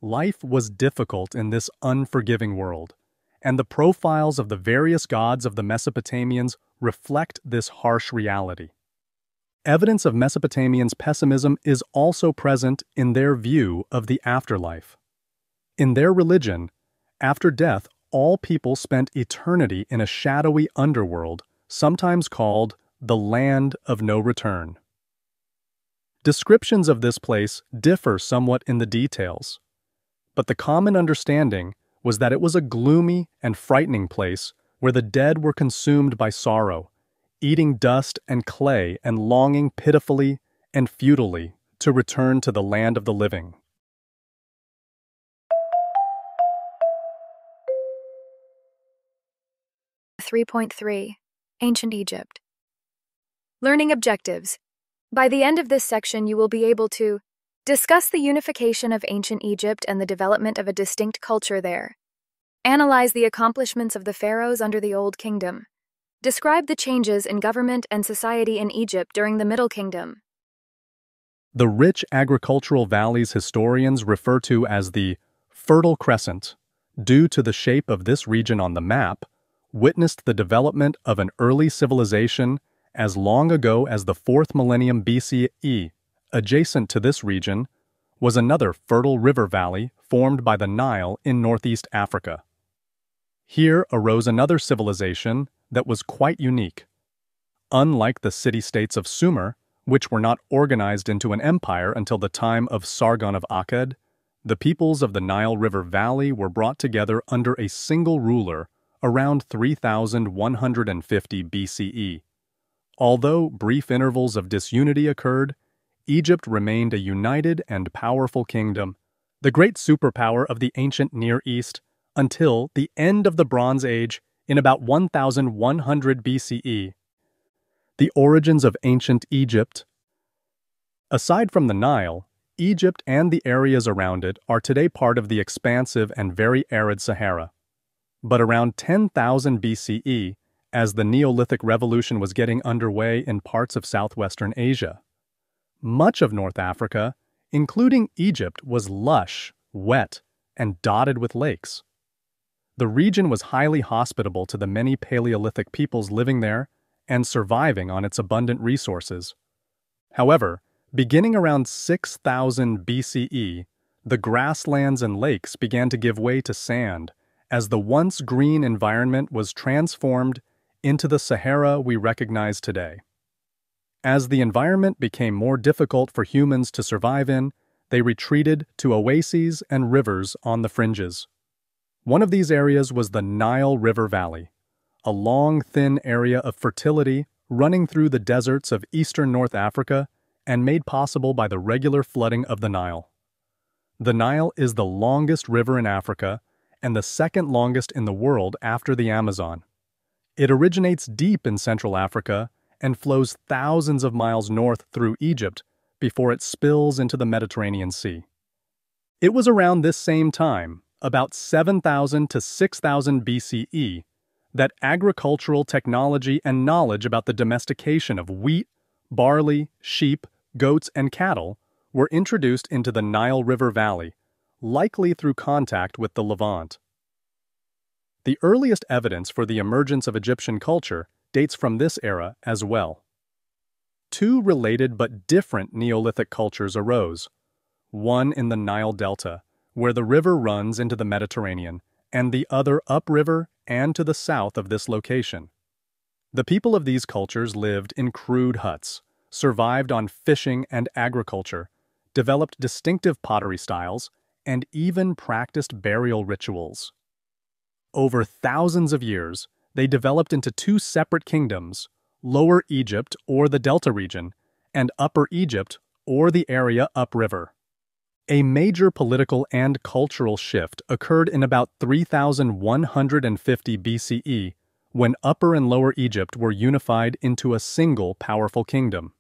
Life was difficult in this unforgiving world, and the profiles of the various gods of the Mesopotamians reflect this harsh reality. Evidence of Mesopotamians' pessimism is also present in their view of the afterlife. In their religion, after death, all people spent eternity in a shadowy underworld, sometimes called the land of no return. Descriptions of this place differ somewhat in the details, but the common understanding was that it was a gloomy and frightening place where the dead were consumed by sorrow, eating dust and clay and longing pitifully and futilely to return to the land of the living. Three point three Ancient Egypt Learning objectives. By the end of this section, you will be able to discuss the unification of ancient Egypt and the development of a distinct culture there, analyze the accomplishments of the pharaohs under the Old Kingdom, describe the changes in government and society in Egypt during the Middle Kingdom. The rich agricultural valleys historians refer to as the Fertile Crescent, due to the shape of this region on the map, witnessed the development of an early civilization as long ago as the 4th millennium BCE, adjacent to this region, was another fertile river valley formed by the Nile in northeast Africa. Here arose another civilization that was quite unique. Unlike the city-states of Sumer, which were not organized into an empire until the time of Sargon of Akkad, the peoples of the Nile River Valley were brought together under a single ruler around 3150 BCE. Although brief intervals of disunity occurred, Egypt remained a united and powerful kingdom, the great superpower of the ancient Near East, until the end of the Bronze Age in about 1100 BCE. The origins of ancient Egypt. Aside from the Nile, Egypt and the areas around it are today part of the expansive and very arid Sahara. But around 10,000 BCE, as the Neolithic Revolution was getting underway in parts of southwestern Asia, much of North Africa, including Egypt, was lush, wet, and dotted with lakes. The region was highly hospitable to the many Paleolithic peoples living there and surviving on its abundant resources. However, beginning around 6000 BCE, the grasslands and lakes began to give way to sand as the once green environment was transformed into the Sahara we recognize today. As the environment became more difficult for humans to survive in, they retreated to oases and rivers on the fringes. One of these areas was the Nile River Valley, a long, thin area of fertility running through the deserts of eastern North Africa and made possible by the regular flooding of the Nile. The Nile is the longest river in Africa and the second longest in the world after the Amazon. It originates deep in Central Africa and flows thousands of miles north through Egypt before it spills into the Mediterranean Sea. It was around this same time, about 7000 to 6000 BCE, that agricultural technology and knowledge about the domestication of wheat, barley, sheep, goats, and cattle were introduced into the Nile River Valley, likely through contact with the Levant. The earliest evidence for the emergence of Egyptian culture dates from this era as well two related but different Neolithic cultures arose. One in the Nile Delta, where the river runs into the Mediterranean, and the other upriver and to the south of this location. The people of these cultures lived in crude huts, survived on fishing and agriculture, developed distinctive pottery styles, and even practiced burial rituals. Over thousands of years, they developed into two separate kingdoms Lower Egypt or the Delta region, and Upper Egypt or the area upriver. A major political and cultural shift occurred in about 3150 BCE when Upper and Lower Egypt were unified into a single powerful kingdom.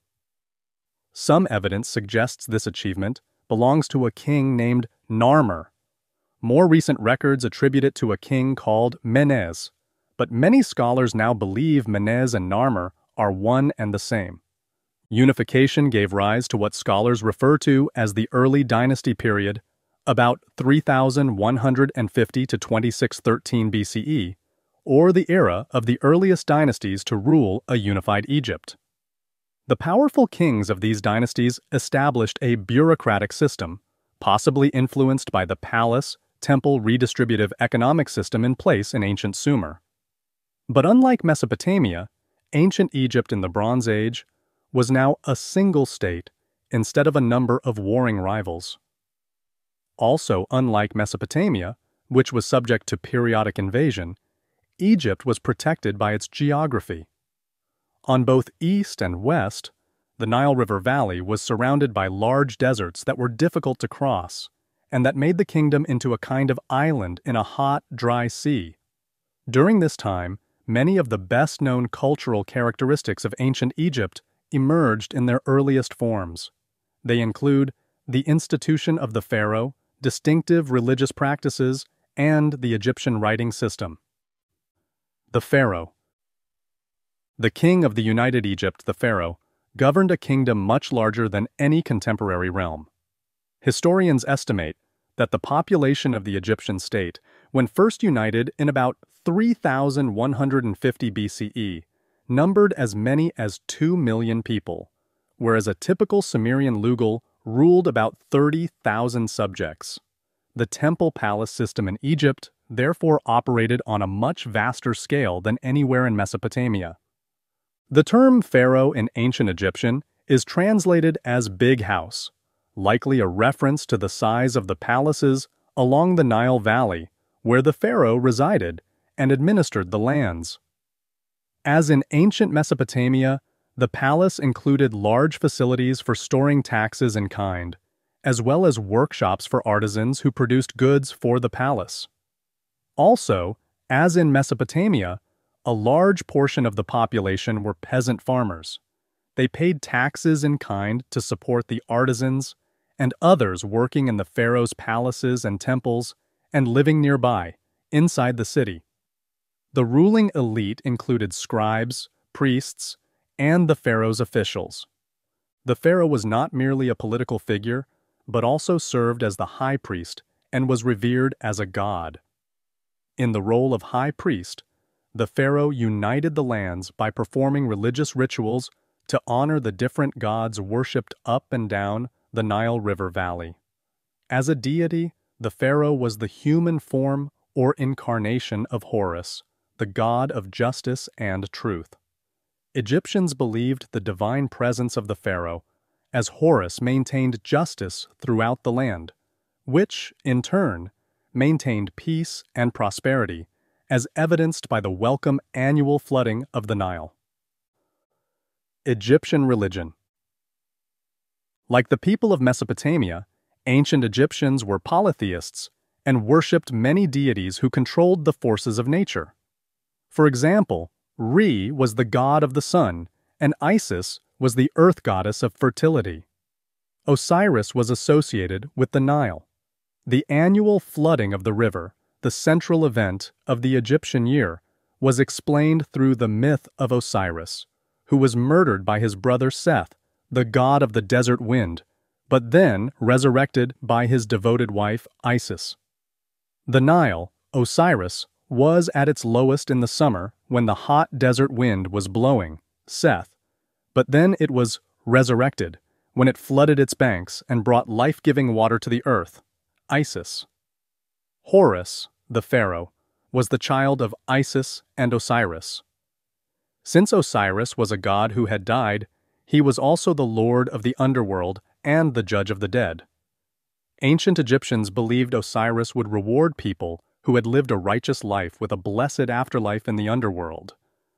Some evidence suggests this achievement belongs to a king named Narmer. More recent records attribute it to a king called Menes but many scholars now believe Menes and Narmer are one and the same. Unification gave rise to what scholars refer to as the early dynasty period, about 3150 to 2613 BCE, or the era of the earliest dynasties to rule a unified Egypt. The powerful kings of these dynasties established a bureaucratic system, possibly influenced by the palace, temple redistributive economic system in place in ancient Sumer. But unlike Mesopotamia, ancient Egypt in the Bronze Age was now a single state instead of a number of warring rivals. Also, unlike Mesopotamia, which was subject to periodic invasion, Egypt was protected by its geography. On both east and west, the Nile River Valley was surrounded by large deserts that were difficult to cross, and that made the kingdom into a kind of island in a hot, dry sea. During this time, many of the best known cultural characteristics of ancient Egypt emerged in their earliest forms. They include the institution of the pharaoh, distinctive religious practices, and the Egyptian writing system. The pharaoh. The king of the United Egypt, the pharaoh, governed a kingdom much larger than any contemporary realm. Historians estimate that the population of the Egyptian state, when first united in about 3150 BCE, numbered as many as 2 million people, whereas a typical Sumerian Lugal ruled about 30,000 subjects. The temple palace system in Egypt therefore operated on a much vaster scale than anywhere in Mesopotamia. The term pharaoh in ancient Egyptian is translated as big house, likely a reference to the size of the palaces along the Nile Valley where the pharaoh resided and administered the lands. As in ancient Mesopotamia, the palace included large facilities for storing taxes in kind, as well as workshops for artisans who produced goods for the palace. Also, as in Mesopotamia, a large portion of the population were peasant farmers. They paid taxes in kind to support the artisans and others working in the pharaoh's palaces and temples and living nearby, inside the city. The ruling elite included scribes, priests, and the pharaoh's officials. The pharaoh was not merely a political figure, but also served as the high priest and was revered as a god. In the role of high priest, the pharaoh united the lands by performing religious rituals to honor the different gods worshipped up and down the Nile River Valley. As a deity, the pharaoh was the human form or incarnation of Horus, the god of justice and truth. Egyptians believed the divine presence of the pharaoh, as Horus maintained justice throughout the land, which, in turn, maintained peace and prosperity, as evidenced by the welcome annual flooding of the Nile. Egyptian religion Like the people of Mesopotamia, ancient Egyptians were polytheists and worshipped many deities who controlled the forces of nature. For example, Re was the god of the sun, and Isis was the earth goddess of fertility. Osiris was associated with the Nile. The annual flooding of the river, the central event of the Egyptian year, was explained through the myth of Osiris, who was murdered by his brother Seth, the god of the desert wind, but then resurrected by his devoted wife Isis. The Nile, Osiris, was at its lowest in the summer when the hot desert wind was blowing, Seth, but then it was resurrected when it flooded its banks and brought life giving water to the earth, Isis. Horus, the pharaoh, was the child of Isis and Osiris. Since Osiris was a god who had died, he was also the lord of the underworld and the judge of the dead. Ancient Egyptians believed Osiris would reward people who had lived a righteous life with a blessed afterlife in the underworld,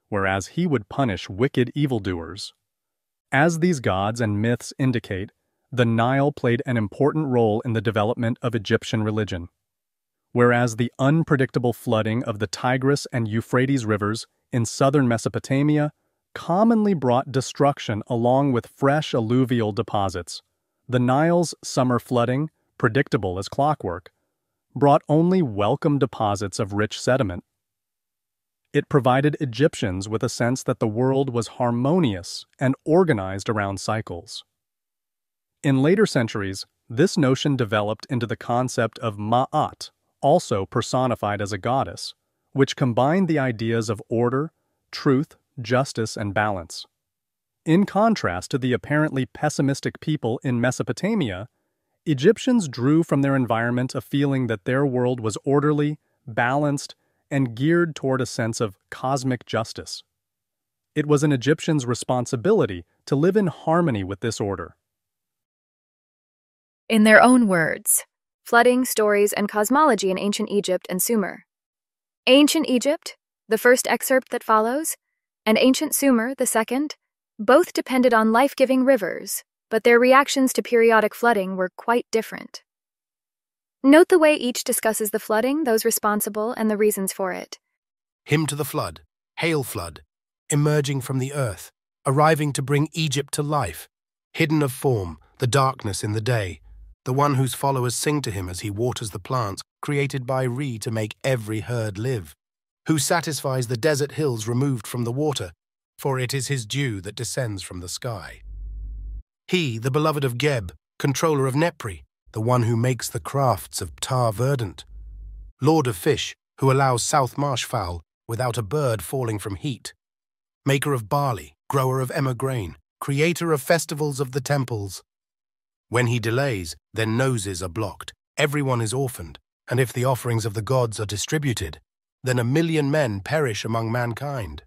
whereas he would punish wicked evildoers. As these gods and myths indicate, the Nile played an important role in the development of Egyptian religion. Whereas the unpredictable flooding of the Tigris and Euphrates rivers in southern Mesopotamia commonly brought destruction along with fresh alluvial deposits, the Nile's summer flooding, predictable as clockwork, brought only welcome deposits of rich sediment. It provided Egyptians with a sense that the world was harmonious and organized around cycles. In later centuries, this notion developed into the concept of Ma'at, also personified as a goddess, which combined the ideas of order, truth, justice, and balance. In contrast to the apparently pessimistic people in Mesopotamia, Egyptians drew from their environment a feeling that their world was orderly, balanced, and geared toward a sense of cosmic justice. It was an Egyptian's responsibility to live in harmony with this order. In their own words, flooding, stories, and cosmology in ancient Egypt and Sumer. Ancient Egypt, the first excerpt that follows, and ancient Sumer, the second, both depended on life giving rivers, but their reactions to periodic flooding were quite different. Note the way each discusses the flooding, those responsible, and the reasons for it. Hymn to the flood, hail flood, emerging from the earth, arriving to bring Egypt to life, hidden of form, the darkness in the day, the one whose followers sing to him as he waters the plants created by Re to make every herd live, who satisfies the desert hills removed from the water, for it is his dew that descends from the sky. He, the beloved of Geb, controller of Nepri, the one who makes the crafts of Ptah verdant, lord of fish, who allows south marsh fowl without a bird falling from heat, maker of barley, grower of emmer grain, creator of festivals of the temples. When he delays, their noses are blocked, everyone is orphaned, and if the offerings of the gods are distributed, then a million men perish among mankind.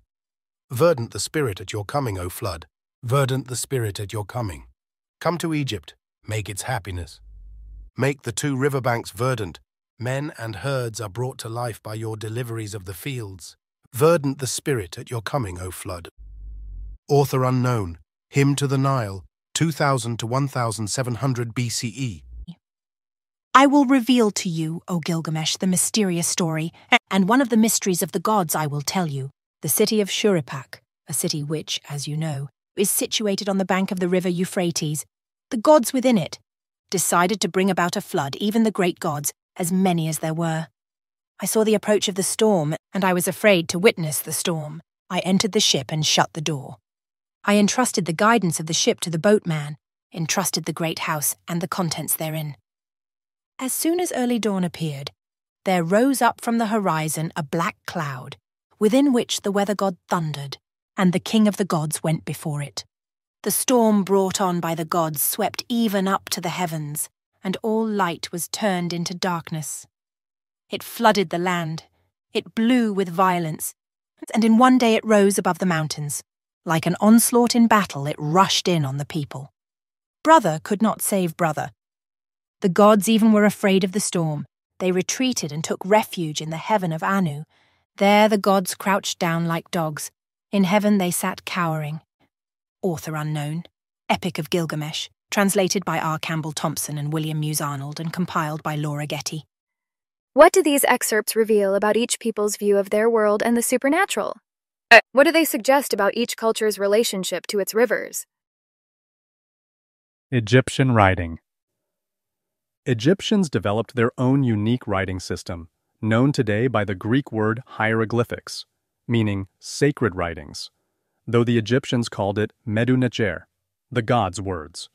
Verdant the spirit at your coming, O flood, verdant the spirit at your coming. Come to Egypt, make its happiness. Make the two riverbanks verdant. Men and herds are brought to life by your deliveries of the fields. Verdant the spirit at your coming, O flood. Author unknown, Hymn to the Nile, 2000 to 1700 BCE. I will reveal to you, O Gilgamesh, the mysterious story, and one of the mysteries of the gods I will tell you. The city of Shurippak, a city which, as you know, is situated on the bank of the river Euphrates, the gods within it, decided to bring about a flood, even the great gods, as many as there were. I saw the approach of the storm, and I was afraid to witness the storm. I entered the ship and shut the door. I entrusted the guidance of the ship to the boatman, entrusted the great house and the contents therein. As soon as early dawn appeared, there rose up from the horizon a black cloud, within which the weather god thundered, and the king of the gods went before it. The storm brought on by the gods swept even up to the heavens, and all light was turned into darkness. It flooded the land, it blew with violence, and in one day it rose above the mountains. Like an onslaught in battle, it rushed in on the people. Brother could not save brother. The gods even were afraid of the storm. They retreated and took refuge in the heaven of Anu. There the gods crouched down like dogs. In heaven they sat cowering. Author unknown. Epic of Gilgamesh, translated by R. Campbell Thompson and William Muss-Arnolt and compiled by Laura Getty. What do these excerpts reveal about each people's view of their world and the supernatural? Uh, what do they suggest about each culture's relationship to its rivers? Egyptian writing. Egyptians developed their own unique writing system, known today by the Greek word hieroglyphics, meaning sacred writings, though the Egyptians called it Medu Neter, the gods' words.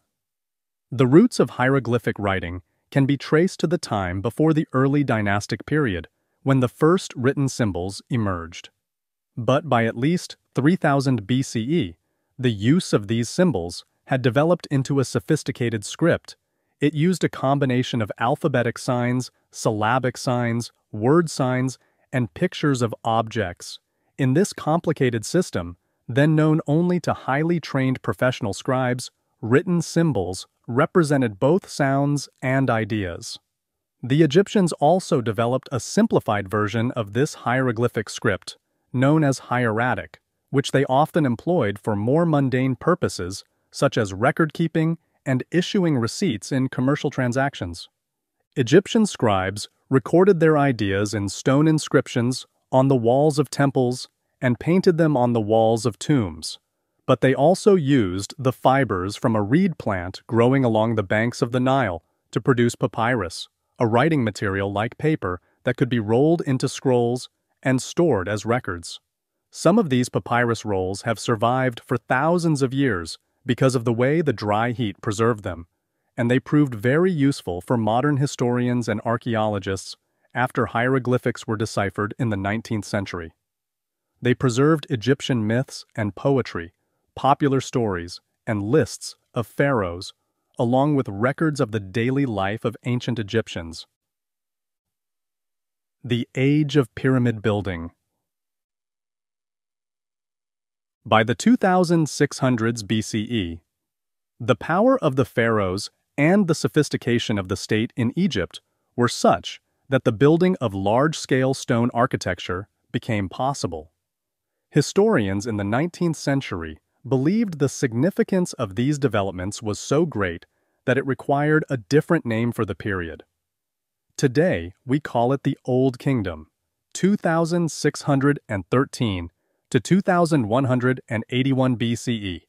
The roots of hieroglyphic writing can be traced to the time before the early dynastic period, when the first written symbols emerged. But by at least 3000 BCE, the use of these symbols had developed into a sophisticated script. It used a combination of alphabetic signs, syllabic signs, word signs, and pictures of objects. In this complicated system, then known only to highly trained professional scribes, written symbols represented both sounds and ideas. The Egyptians also developed a simplified version of this hieroglyphic script, known as hieratic, which they often employed for more mundane purposes such as record keeping and issuing receipts in commercial transactions. Egyptian scribes recorded their ideas in stone inscriptions on the walls of temples and painted them on the walls of tombs. But they also used the fibers from a reed plant growing along the banks of the Nile to produce papyrus, a writing material like paper that could be rolled into scrolls and stored as records. Some of these papyrus rolls have survived for thousands of years because of the way the dry heat preserved them, and they proved very useful for modern historians and archaeologists after hieroglyphics were deciphered in the 19th century. They preserved Egyptian myths and poetry, popular stories, and lists of pharaohs, along with records of the daily life of ancient Egyptians. The Age of Pyramid Building By the 2600s BCE, the power of the pharaohs and the sophistication of the state in Egypt were such that the building of large-scale stone architecture became possible. Historians in the 19th century believed the significance of these developments was so great that it required a different name for the period. Today, we call it the Old Kingdom, 2613 to 2181 BCE,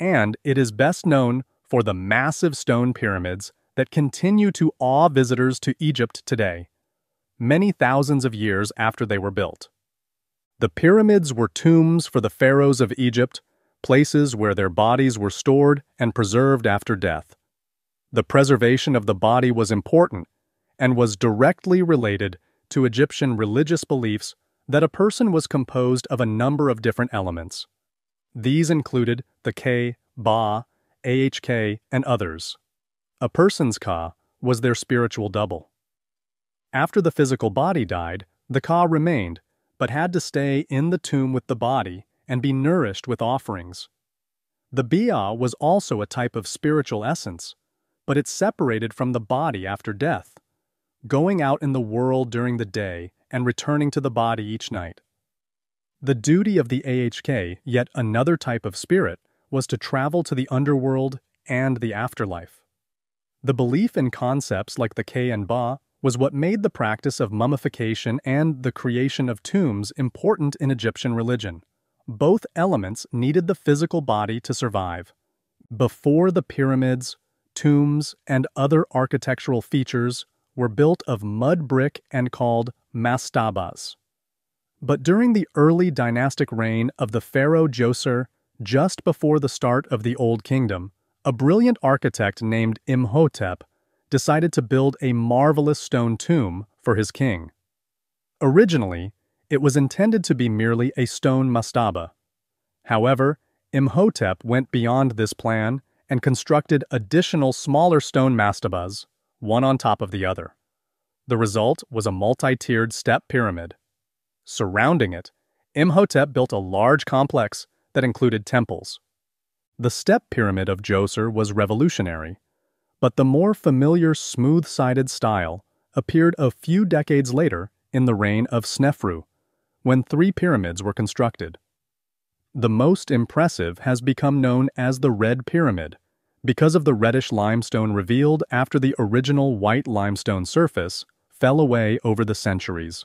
and it is best known for the massive stone pyramids that continue to awe visitors to Egypt today, many thousands of years after they were built. The pyramids were tombs for the pharaohs of Egypt, places where their bodies were stored and preserved after death. The preservation of the body was important and was directly related to Egyptian religious beliefs that a person was composed of a number of different elements. These included the Ka, Ba, Akh, and others. A person's Ka was their spiritual double. After the physical body died, the Ka remained, but had to stay in the tomb with the body and be nourished with offerings. The Bia was also a type of spiritual essence, but it separated from the body after death, going out in the world during the day and returning to the body each night. The duty of the Akh, yet another type of spirit, was to travel to the underworld and the afterlife. The belief in concepts like the Ka and Ba was what made the practice of mummification and the creation of tombs important in Egyptian religion. Both elements needed the physical body to survive. Before the pyramids, tombs, and other architectural features were built of mud brick and called mastabas. But during the early dynastic reign of the pharaoh Djoser, just before the start of the Old Kingdom, a brilliant architect named Imhotep decided to build a marvelous stone tomb for his king. Originally, it was intended to be merely a stone mastaba. However, Imhotep went beyond this plan and constructed additional smaller stone mastabas, one on top of the other. The result was a multi-tiered step pyramid. Surrounding it, Imhotep built a large complex that included temples. The step pyramid of Djoser was revolutionary, but the more familiar smooth-sided style appeared a few decades later in the reign of Snefru, when three pyramids were constructed. The most impressive has become known as the Red Pyramid because of the reddish limestone revealed after the original white limestone surface fell away over the centuries.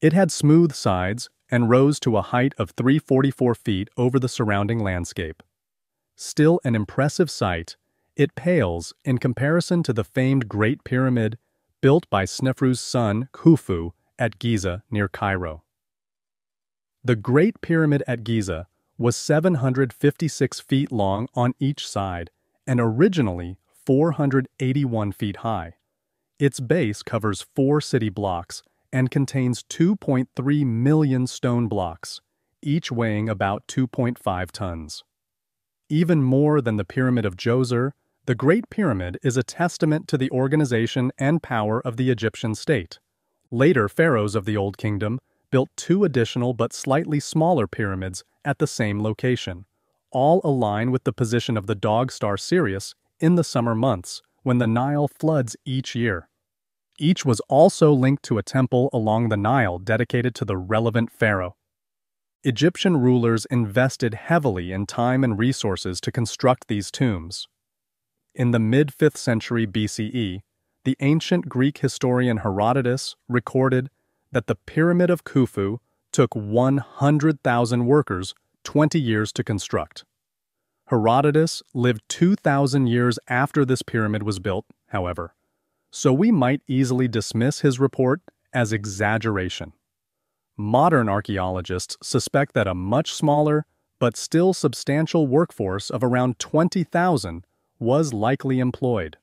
It had smooth sides and rose to a height of 344 feet over the surrounding landscape. Still an impressive sight, it pales in comparison to the famed Great Pyramid built by Snefru's son Khufu at Giza near Cairo. The Great Pyramid at Giza was 756 feet long on each side and originally 481 feet high. Its base covers four city blocks and contains 2.3 million stone blocks, each weighing about 2.5 tons. Even more than the Pyramid of Djoser, the Great Pyramid is a testament to the organization and power of the Egyptian state. Later pharaohs of the Old Kingdom built two additional but slightly smaller pyramids at the same location, all align with the position of the dog star Sirius in the summer months when the Nile floods each year. Each was also linked to a temple along the Nile dedicated to the relevant pharaoh. Egyptian rulers invested heavily in time and resources to construct these tombs. In the mid 5th century BCE, the ancient Greek historian Herodotus recorded that the Pyramid of Khufu took 100,000 workers 20 years to construct. Herodotus lived 2,000 years after this pyramid was built, however, so we might easily dismiss his report as exaggeration. Modern archaeologists suspect that a much smaller, but still substantial workforce of around 20,000 was likely employed.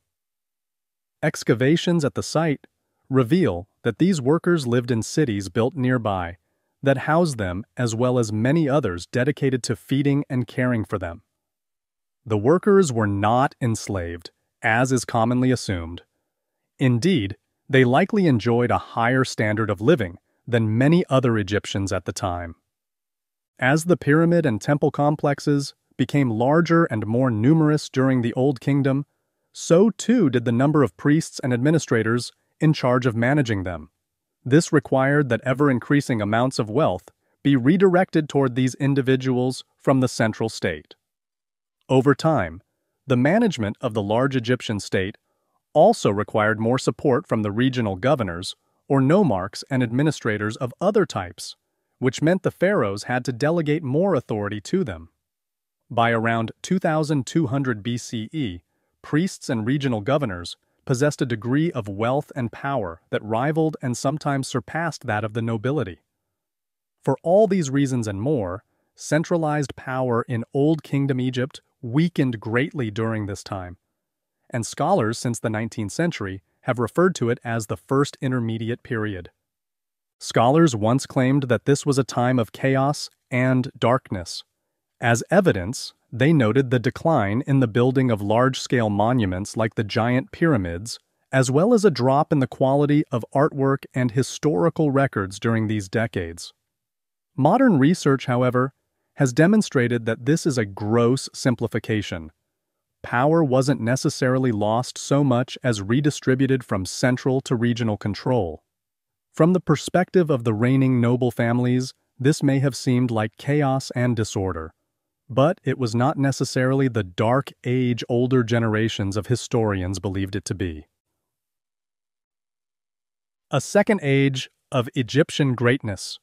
Excavations at the site reveal that these workers lived in cities built nearby that housed them as well as many others dedicated to feeding and caring for them. The workers were not enslaved, as is commonly assumed. Indeed, they likely enjoyed a higher standard of living than many other Egyptians at the time. As the pyramid and temple complexes became larger and more numerous during the Old Kingdom, so too did the number of priests and administrators in charge of managing them. This required that ever increasing amounts of wealth be redirected toward these individuals from the central state. Over time, the management of the large Egyptian state also required more support from the regional governors or nomarchs and administrators of other types, which meant the pharaohs had to delegate more authority to them. By around 2200 BCE, priests and regional governors possessed a degree of wealth and power that rivaled and sometimes surpassed that of the nobility. For all these reasons and more, centralized power in Old Kingdom Egypt weakened greatly during this time, and scholars since the 19th century have referred to it as the First Intermediate Period. Scholars once claimed that this was a time of chaos and darkness. As evidence, they noted the decline in the building of large-scale monuments like the giant pyramids, as well as a drop in the quality of artwork and historical records during these decades. Modern research, however, has demonstrated that this is a gross simplification. Power wasn't necessarily lost so much as redistributed from central to regional control. From the perspective of the reigning noble families, this may have seemed like chaos and disorder but it was not necessarily the dark age older generations of historians believed it to be. A second age of Egyptian greatness.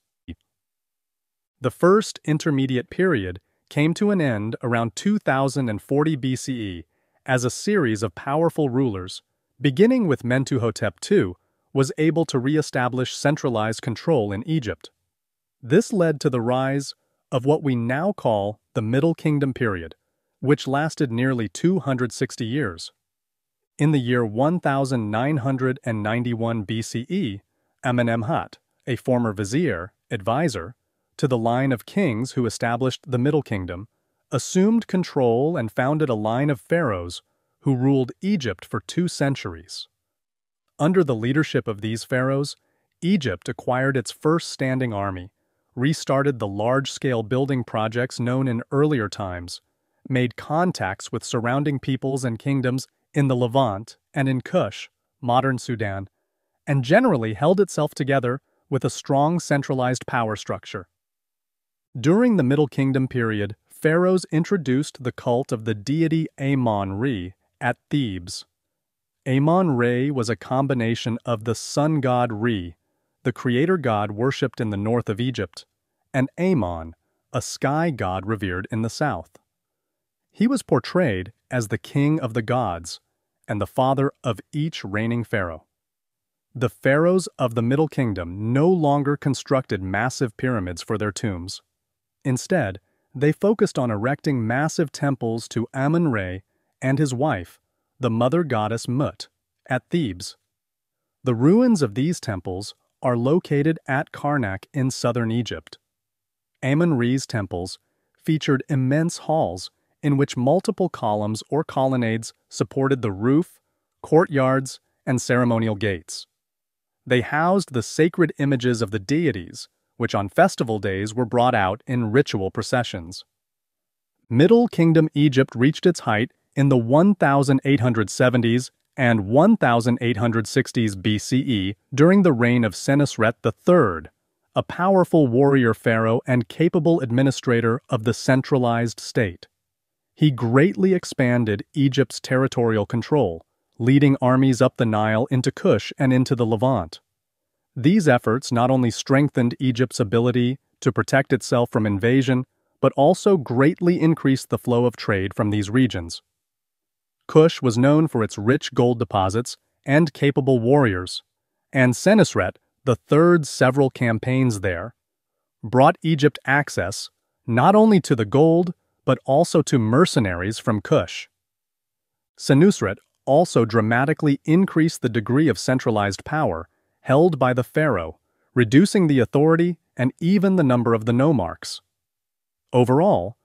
The first intermediate period came to an end around 2040 BCE as a series of powerful rulers, beginning with Mentuhotep II, was able to re-establish centralized control in Egypt. This led to the rise of what we now call the Middle Kingdom period, which lasted nearly 260 years. In the year 1991 BCE, Amenemhat, a former vizier, advisor, to the line of kings who established the Middle Kingdom, assumed control and founded a line of pharaohs who ruled Egypt for two centuries. Under the leadership of these pharaohs, Egypt acquired its first standing army, restarted the large-scale building projects known in earlier times, made contacts with surrounding peoples and kingdoms in the Levant and in Kush, modern Sudan, and generally held itself together with a strong centralized power structure. During the Middle Kingdom period, pharaohs introduced the cult of the deity Amon-Re at Thebes. Amon-Re was a combination of the sun god Re, the creator god worshipped in the north of Egypt, and Amon, a sky god revered in the south. He was portrayed as the king of the gods and the father of each reigning pharaoh. The pharaohs of the Middle Kingdom no longer constructed massive pyramids for their tombs. Instead, they focused on erecting massive temples to Amun-Re and his wife, the mother goddess Mut, at Thebes. The ruins of these temples are located at Karnak in southern Egypt. Amun-Re's temples featured immense halls in which multiple columns or colonnades supported the roof, courtyards, and ceremonial gates. They housed the sacred images of the deities, which on festival days were brought out in ritual processions. Middle Kingdom Egypt reached its height in the 1870s and 1860s BCE during the reign of Senusret III, a powerful warrior pharaoh and capable administrator of the centralized state. He greatly expanded Egypt's territorial control, leading armies up the Nile into Kush and into the Levant. These efforts not only strengthened Egypt's ability to protect itself from invasion, but also greatly increased the flow of trade from these regions. Kush was known for its rich gold deposits and capable warriors, and Senusret, the third several campaigns there, brought Egypt access not only to the gold, but also to mercenaries from Kush. Senusret also dramatically increased the degree of centralized power held by the pharaoh, reducing the authority and even the number of the nomarchs. Overall,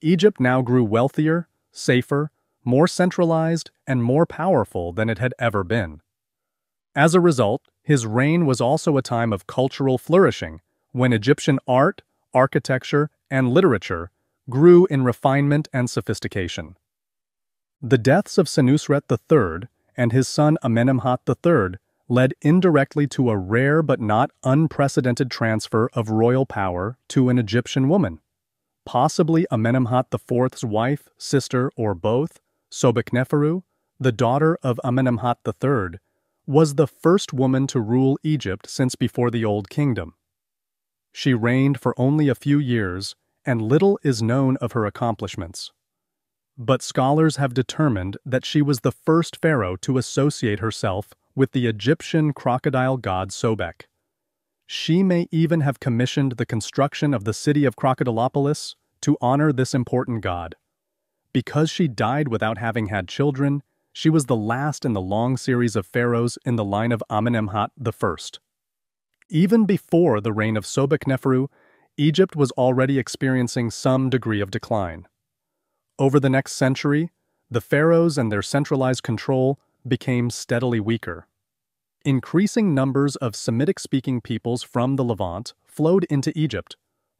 Egypt now grew wealthier, safer, more centralized, and more powerful than it had ever been. As a result, his reign was also a time of cultural flourishing, when Egyptian art, architecture, and literature grew in refinement and sophistication. The deaths of Senusret III and his son Amenemhat III led indirectly to a rare but not unprecedented transfer of royal power to an Egyptian woman. Possibly Amenemhat IV's wife, sister, or both, Sobekneferu, the daughter of Amenemhat III, was the first woman to rule Egypt since before the Old Kingdom. She reigned for only a few years, and little is known of her accomplishments. But scholars have determined that she was the first pharaoh to associate herself with the Egyptian crocodile god Sobek. She may even have commissioned the construction of the city of Crocodilopolis to honor this important god. Because she died without having had children, she was the last in the long series of pharaohs in the line of Amenemhat I. Even before the reign of Sobekneferu, Egypt was already experiencing some degree of decline. Over the next century, the pharaohs and their centralized control became steadily weaker. Increasing numbers of Semitic-speaking peoples from the Levant flowed into Egypt,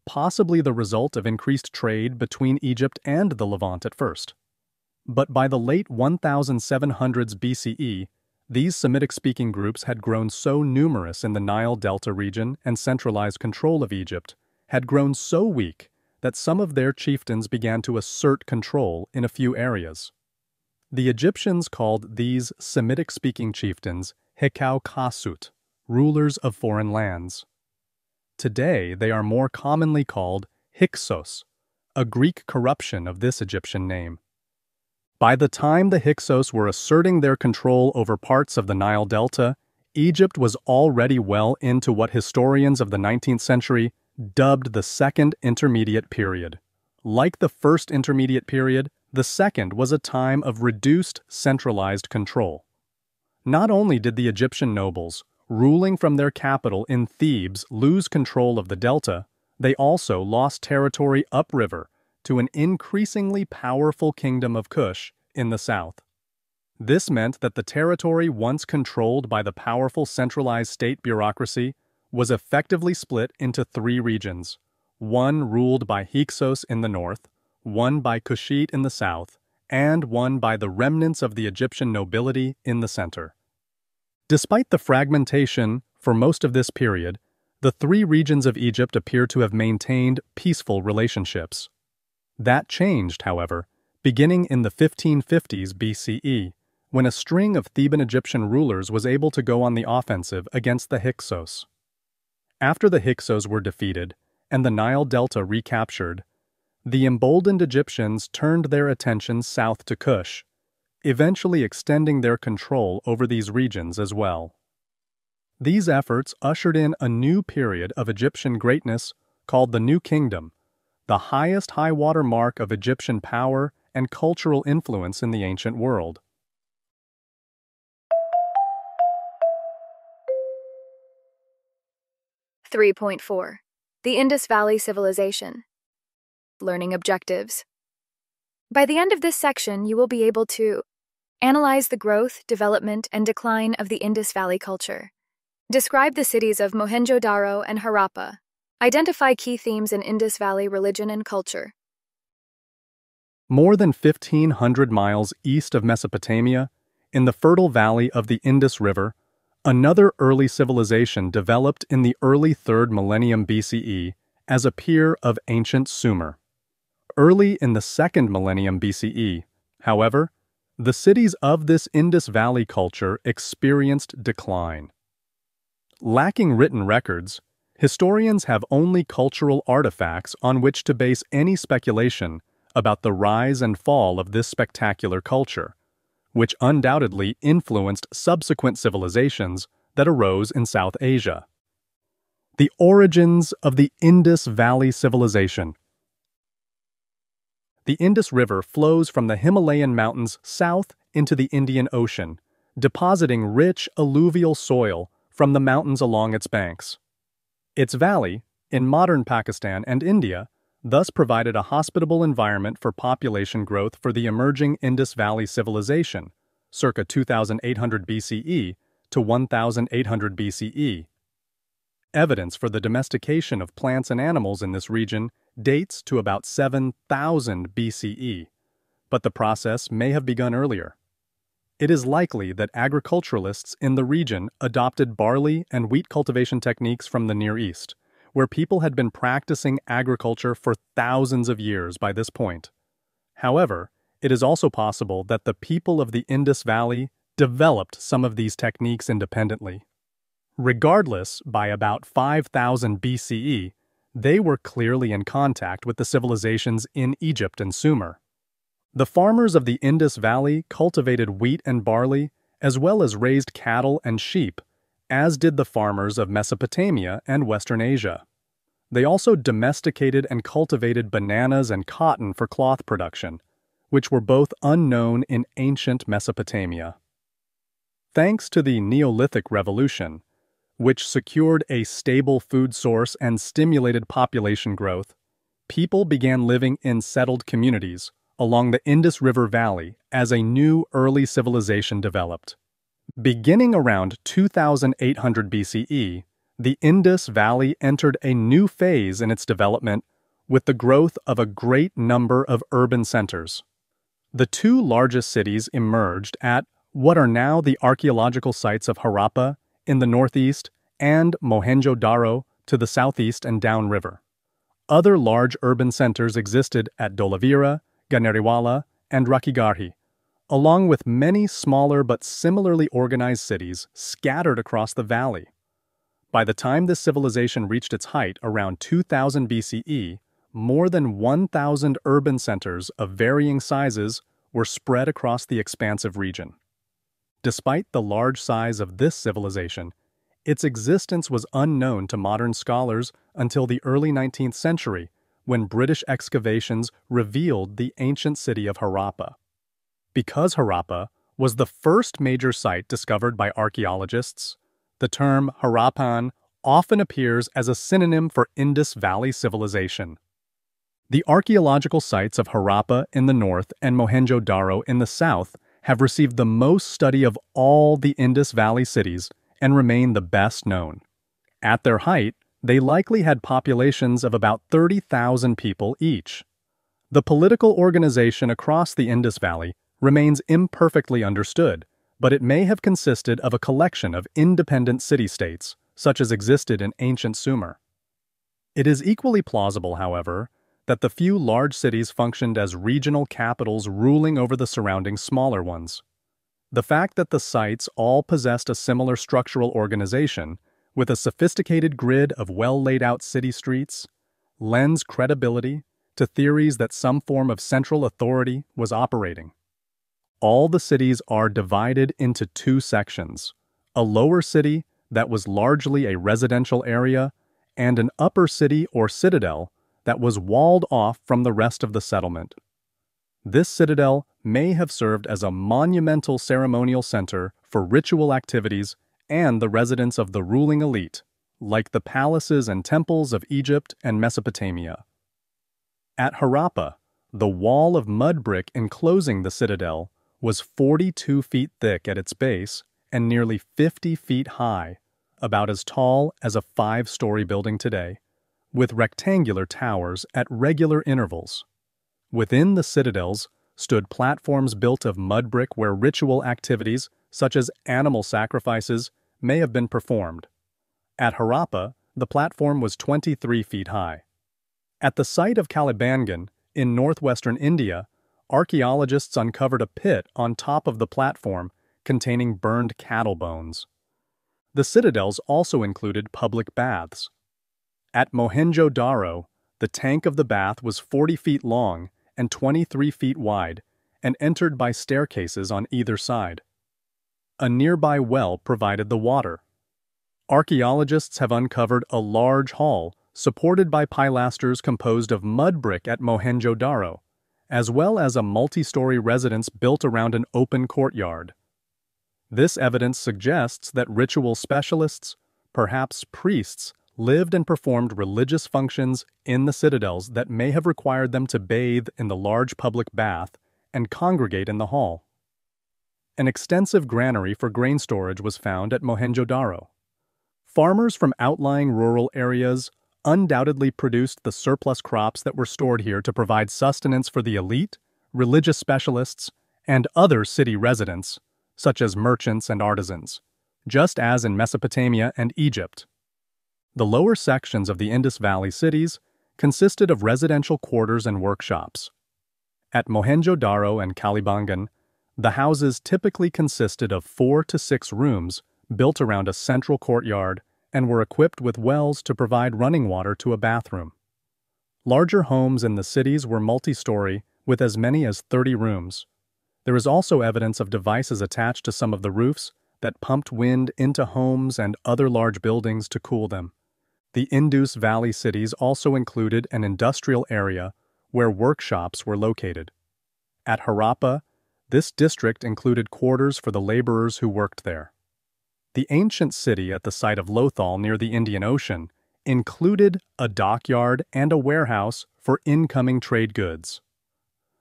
possibly the result of increased trade between Egypt and the Levant at first. But by the late 1700s BCE, these Semitic-speaking groups had grown so numerous in the Nile Delta region and centralized control of Egypt had grown so weak that some of their chieftains began to assert control in a few areas. The Egyptians called these Semitic-speaking chieftains Hekau Kasut, rulers of foreign lands. Today they are more commonly called Hyksos, a Greek corruption of this Egyptian name. By the time the Hyksos were asserting their control over parts of the Nile Delta, Egypt was already well into what historians of the 19th century dubbed the Second Intermediate Period. Like the First Intermediate Period, the second was a time of reduced centralized control. Not only did the Egyptian nobles, ruling from their capital in Thebes, lose control of the delta, they also lost territory upriver to an increasingly powerful kingdom of Kush in the south. This meant that the territory once controlled by the powerful centralized state bureaucracy was effectively split into three regions, one ruled by Hyksos in the north, one by Kushite in the south, and one by the remnants of the Egyptian nobility in the center. Despite the fragmentation for most of this period, the three regions of Egypt appear to have maintained peaceful relationships. That changed, however, beginning in the 1550s BCE, when a string of Theban Egyptian rulers was able to go on the offensive against the Hyksos. After the Hyksos were defeated and the Nile Delta recaptured, the emboldened Egyptians turned their attention south to Kush, eventually extending their control over these regions as well. These efforts ushered in a new period of Egyptian greatness called the New Kingdom, the highest high water mark of Egyptian power and cultural influence in the ancient world. 3.4 The Indus Valley Civilization Learning Objectives By the end of this section, you will be able to analyze the growth, development, and decline of the Indus Valley culture, describe the cities of Mohenjo-Daro and Harappa, identify key themes in Indus Valley religion and culture. More than 1,500 miles east of Mesopotamia, in the fertile valley of the Indus River, Another early civilization developed in the early 3rd millennium BCE as a peer of ancient Sumer. Early in the 2nd millennium BCE, however, the cities of this Indus Valley culture experienced decline. Lacking written records, historians have only cultural artifacts on which to base any speculation about the rise and fall of this spectacular culture which undoubtedly influenced subsequent civilizations that arose in South Asia. The origins of the Indus Valley Civilization. The Indus River flows from the Himalayan mountains south into the Indian Ocean, depositing rich alluvial soil from the mountains along its banks. Its valley, in modern Pakistan and India, thus provided a hospitable environment for population growth for the emerging Indus Valley civilization, circa 2800 BCE to 1800 BCE. Evidence for the domestication of plants and animals in this region dates to about 7000 BCE, but the process may have begun earlier. It is likely that agriculturalists in the region adopted barley and wheat cultivation techniques from the Near East, where people had been practicing agriculture for thousands of years by this point. However, it is also possible that the people of the Indus Valley developed some of these techniques independently. Regardless, by about 5000 BCE, they were clearly in contact with the civilizations in Egypt and Sumer. The farmers of the Indus Valley cultivated wheat and barley, as well as raised cattle and sheep, as did the farmers of Mesopotamia and Western Asia. They also domesticated and cultivated bananas and cotton for cloth production, which were both unknown in ancient Mesopotamia. Thanks to the Neolithic Revolution, which secured a stable food source and stimulated population growth, people began living in settled communities along the Indus River Valley as a new early civilization developed. Beginning around 2800 BCE, the Indus Valley entered a new phase in its development with the growth of a great number of urban centers. The two largest cities emerged at what are now the archaeological sites of Harappa in the northeast and Mohenjo-Daro to the southeast and downriver. Other large urban centers existed at Dholavira, Ganeriwala, and Rakhigarhi, along with many smaller but similarly organized cities scattered across the valley. By the time this civilization reached its height around 2000 BCE, more than 1,000 urban centers of varying sizes were spread across the expansive region. Despite the large size of this civilization, its existence was unknown to modern scholars until the early 19th century when British excavations revealed the ancient city of Harappa. Because Harappa was the first major site discovered by archaeologists, the term Harappan often appears as a synonym for Indus Valley civilization. The archaeological sites of Harappa in the north and Mohenjo-Daro in the south have received the most study of all the Indus Valley cities and remain the best known. At their height, they likely had populations of about 30,000 people each. The political organization across the Indus Valley remains imperfectly understood, but it may have consisted of a collection of independent city-states, such as existed in ancient Sumer. It is equally plausible, however, that the few large cities functioned as regional capitals ruling over the surrounding smaller ones. The fact that the sites all possessed a similar structural organization, with a sophisticated grid of well-laid-out city streets, lends credibility to theories that some form of central authority was operating. All the cities are divided into two sections, a lower city that was largely a residential area and an upper city or citadel that was walled off from the rest of the settlement. This citadel may have served as a monumental ceremonial center for ritual activities and the residence of the ruling elite, like the palaces and temples of Egypt and Mesopotamia. At Harappa, the wall of mud brick enclosing the citadel was 42 feet thick at its base and nearly 50 feet high, about as tall as a five-story building today with rectangular towers at regular intervals. Within the citadels stood platforms built of mud brick where ritual activities, such as animal sacrifices, may have been performed. At Harappa, the platform was 23 feet high. At the site of Kalibangan, in northwestern India, archaeologists uncovered a pit on top of the platform containing burned cattle bones. The citadels also included public baths, at Mohenjo-Daro, the tank of the bath was 40 feet long and 23 feet wide and entered by staircases on either side. A nearby well provided the water. Archaeologists have uncovered a large hall supported by pilasters composed of mud brick at Mohenjo-Daro, as well as a multi-story residence built around an open courtyard. This evidence suggests that ritual specialists, perhaps priests, lived and performed religious functions in the citadels that may have required them to bathe in the large public bath and congregate in the hall. An extensive granary for grain storage was found at Mohenjo-Daro. Farmers from outlying rural areas undoubtedly produced the surplus crops that were stored here to provide sustenance for the elite, religious specialists, and other city residents, such as merchants and artisans, just as in Mesopotamia and Egypt. The lower sections of the Indus Valley cities consisted of residential quarters and workshops. At Mohenjo-Daro and Kalibangan, the houses typically consisted of four to six rooms built around a central courtyard and were equipped with wells to provide running water to a bathroom. Larger homes in the cities were multi-story with as many as 30 rooms. There is also evidence of devices attached to some of the roofs that pumped wind into homes and other large buildings to cool them. The Indus Valley cities also included an industrial area where workshops were located. At Harappa, this district included quarters for the laborers who worked there. The ancient city at the site of Lothal near the Indian Ocean included a dockyard and a warehouse for incoming trade goods.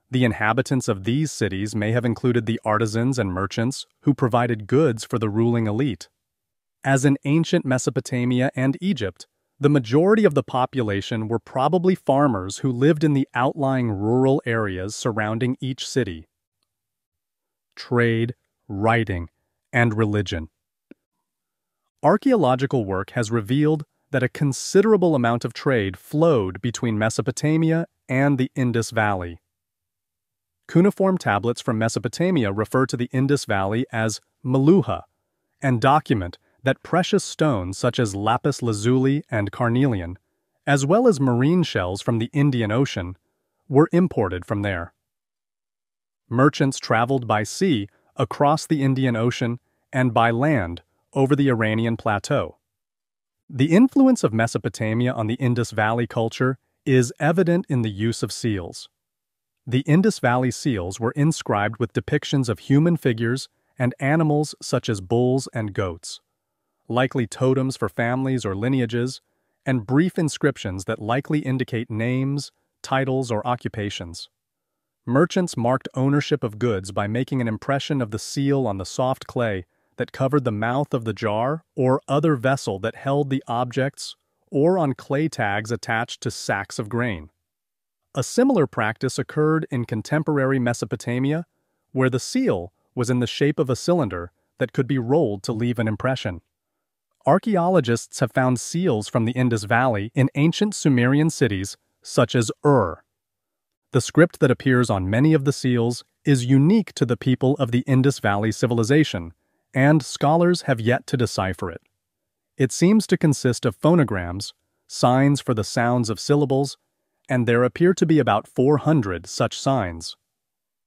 The inhabitants of these cities may have included the artisans and merchants who provided goods for the ruling elite. As in ancient Mesopotamia and Egypt, the majority of the population were probably farmers who lived in the outlying rural areas surrounding each city. Trade, writing, and religion. Archaeological work has revealed that a considerable amount of trade flowed between Mesopotamia and the Indus Valley. Cuneiform tablets from Mesopotamia refer to the Indus Valley as Meluhha and document that precious stones such as lapis lazuli and carnelian, as well as marine shells from the Indian Ocean, were imported from there. merchants traveled by sea across the Indian Ocean and by land over the Iranian plateau. The influence of Mesopotamia on the Indus Valley culture is evident in the use of seals. The Indus Valley seals were inscribed with depictions of human figures and animals such as bulls and goats, likely totems for families or lineages, and brief inscriptions that likely indicate names, titles, or occupations. Merchants marked ownership of goods by making an impression of the seal on the soft clay that covered the mouth of the jar or other vessel that held the objects or on clay tags attached to sacks of grain. A similar practice occurred in contemporary Mesopotamia, where the seal was in the shape of a cylinder that could be rolled to leave an impression. Archaeologists have found seals from the Indus Valley in ancient Sumerian cities such as Ur. The script that appears on many of the seals is unique to the people of the Indus Valley civilization, and scholars have yet to decipher it. It seems to consist of phonograms, signs for the sounds of syllables, and there appear to be about 400 such signs.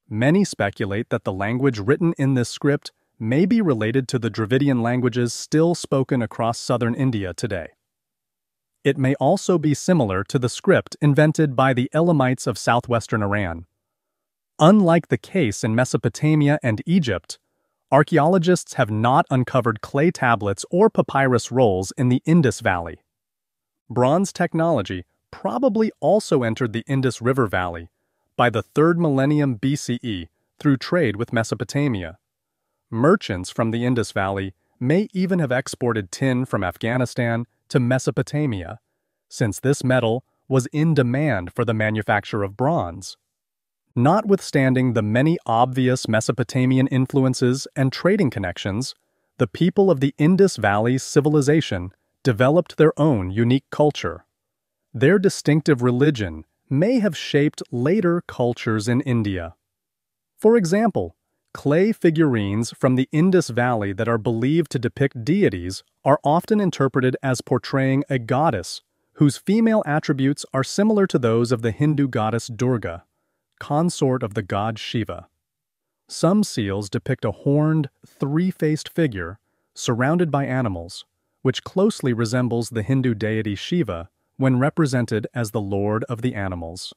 Many speculate that the language written in this script may be related to the Dravidian languages still spoken across southern India today. It may also be similar to the script invented by the Elamites of southwestern Iran. Unlike the case in Mesopotamia and Egypt, archaeologists have not uncovered clay tablets or papyrus rolls in the Indus Valley. Bronze technology probably also entered the Indus River Valley by the 3rd millennium BCE through trade with Mesopotamia. Merchants from the Indus Valley may even have exported tin from Afghanistan to Mesopotamia, since this metal was in demand for the manufacture of bronze. Notwithstanding the many obvious Mesopotamian influences and trading connections, the people of the Indus Valley civilization developed their own unique culture. Their distinctive religion may have shaped later cultures in India. For example, clay figurines from the Indus Valley that are believed to depict deities are often interpreted as portraying a goddess whose female attributes are similar to those of the Hindu goddess Durga consort of the god Shiva. Some seals depict a horned, three faced figure surrounded by animals, which closely resembles the Hindu deity Shiva when represented as the lord of the animals.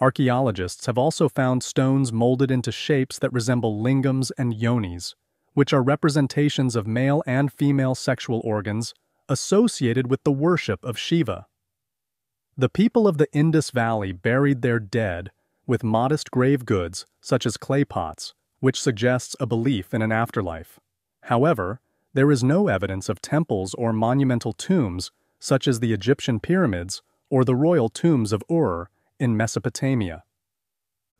Archaeologists have also found stones molded into shapes that resemble lingams and yonis, which are representations of male and female sexual organs associated with the worship of Shiva. The people of the Indus Valley buried their dead with modest grave goods, such as clay pots, which suggests a belief in an afterlife. However, there is no evidence of temples or monumental tombs, such as the Egyptian pyramids or the royal tombs of Ur in Mesopotamia.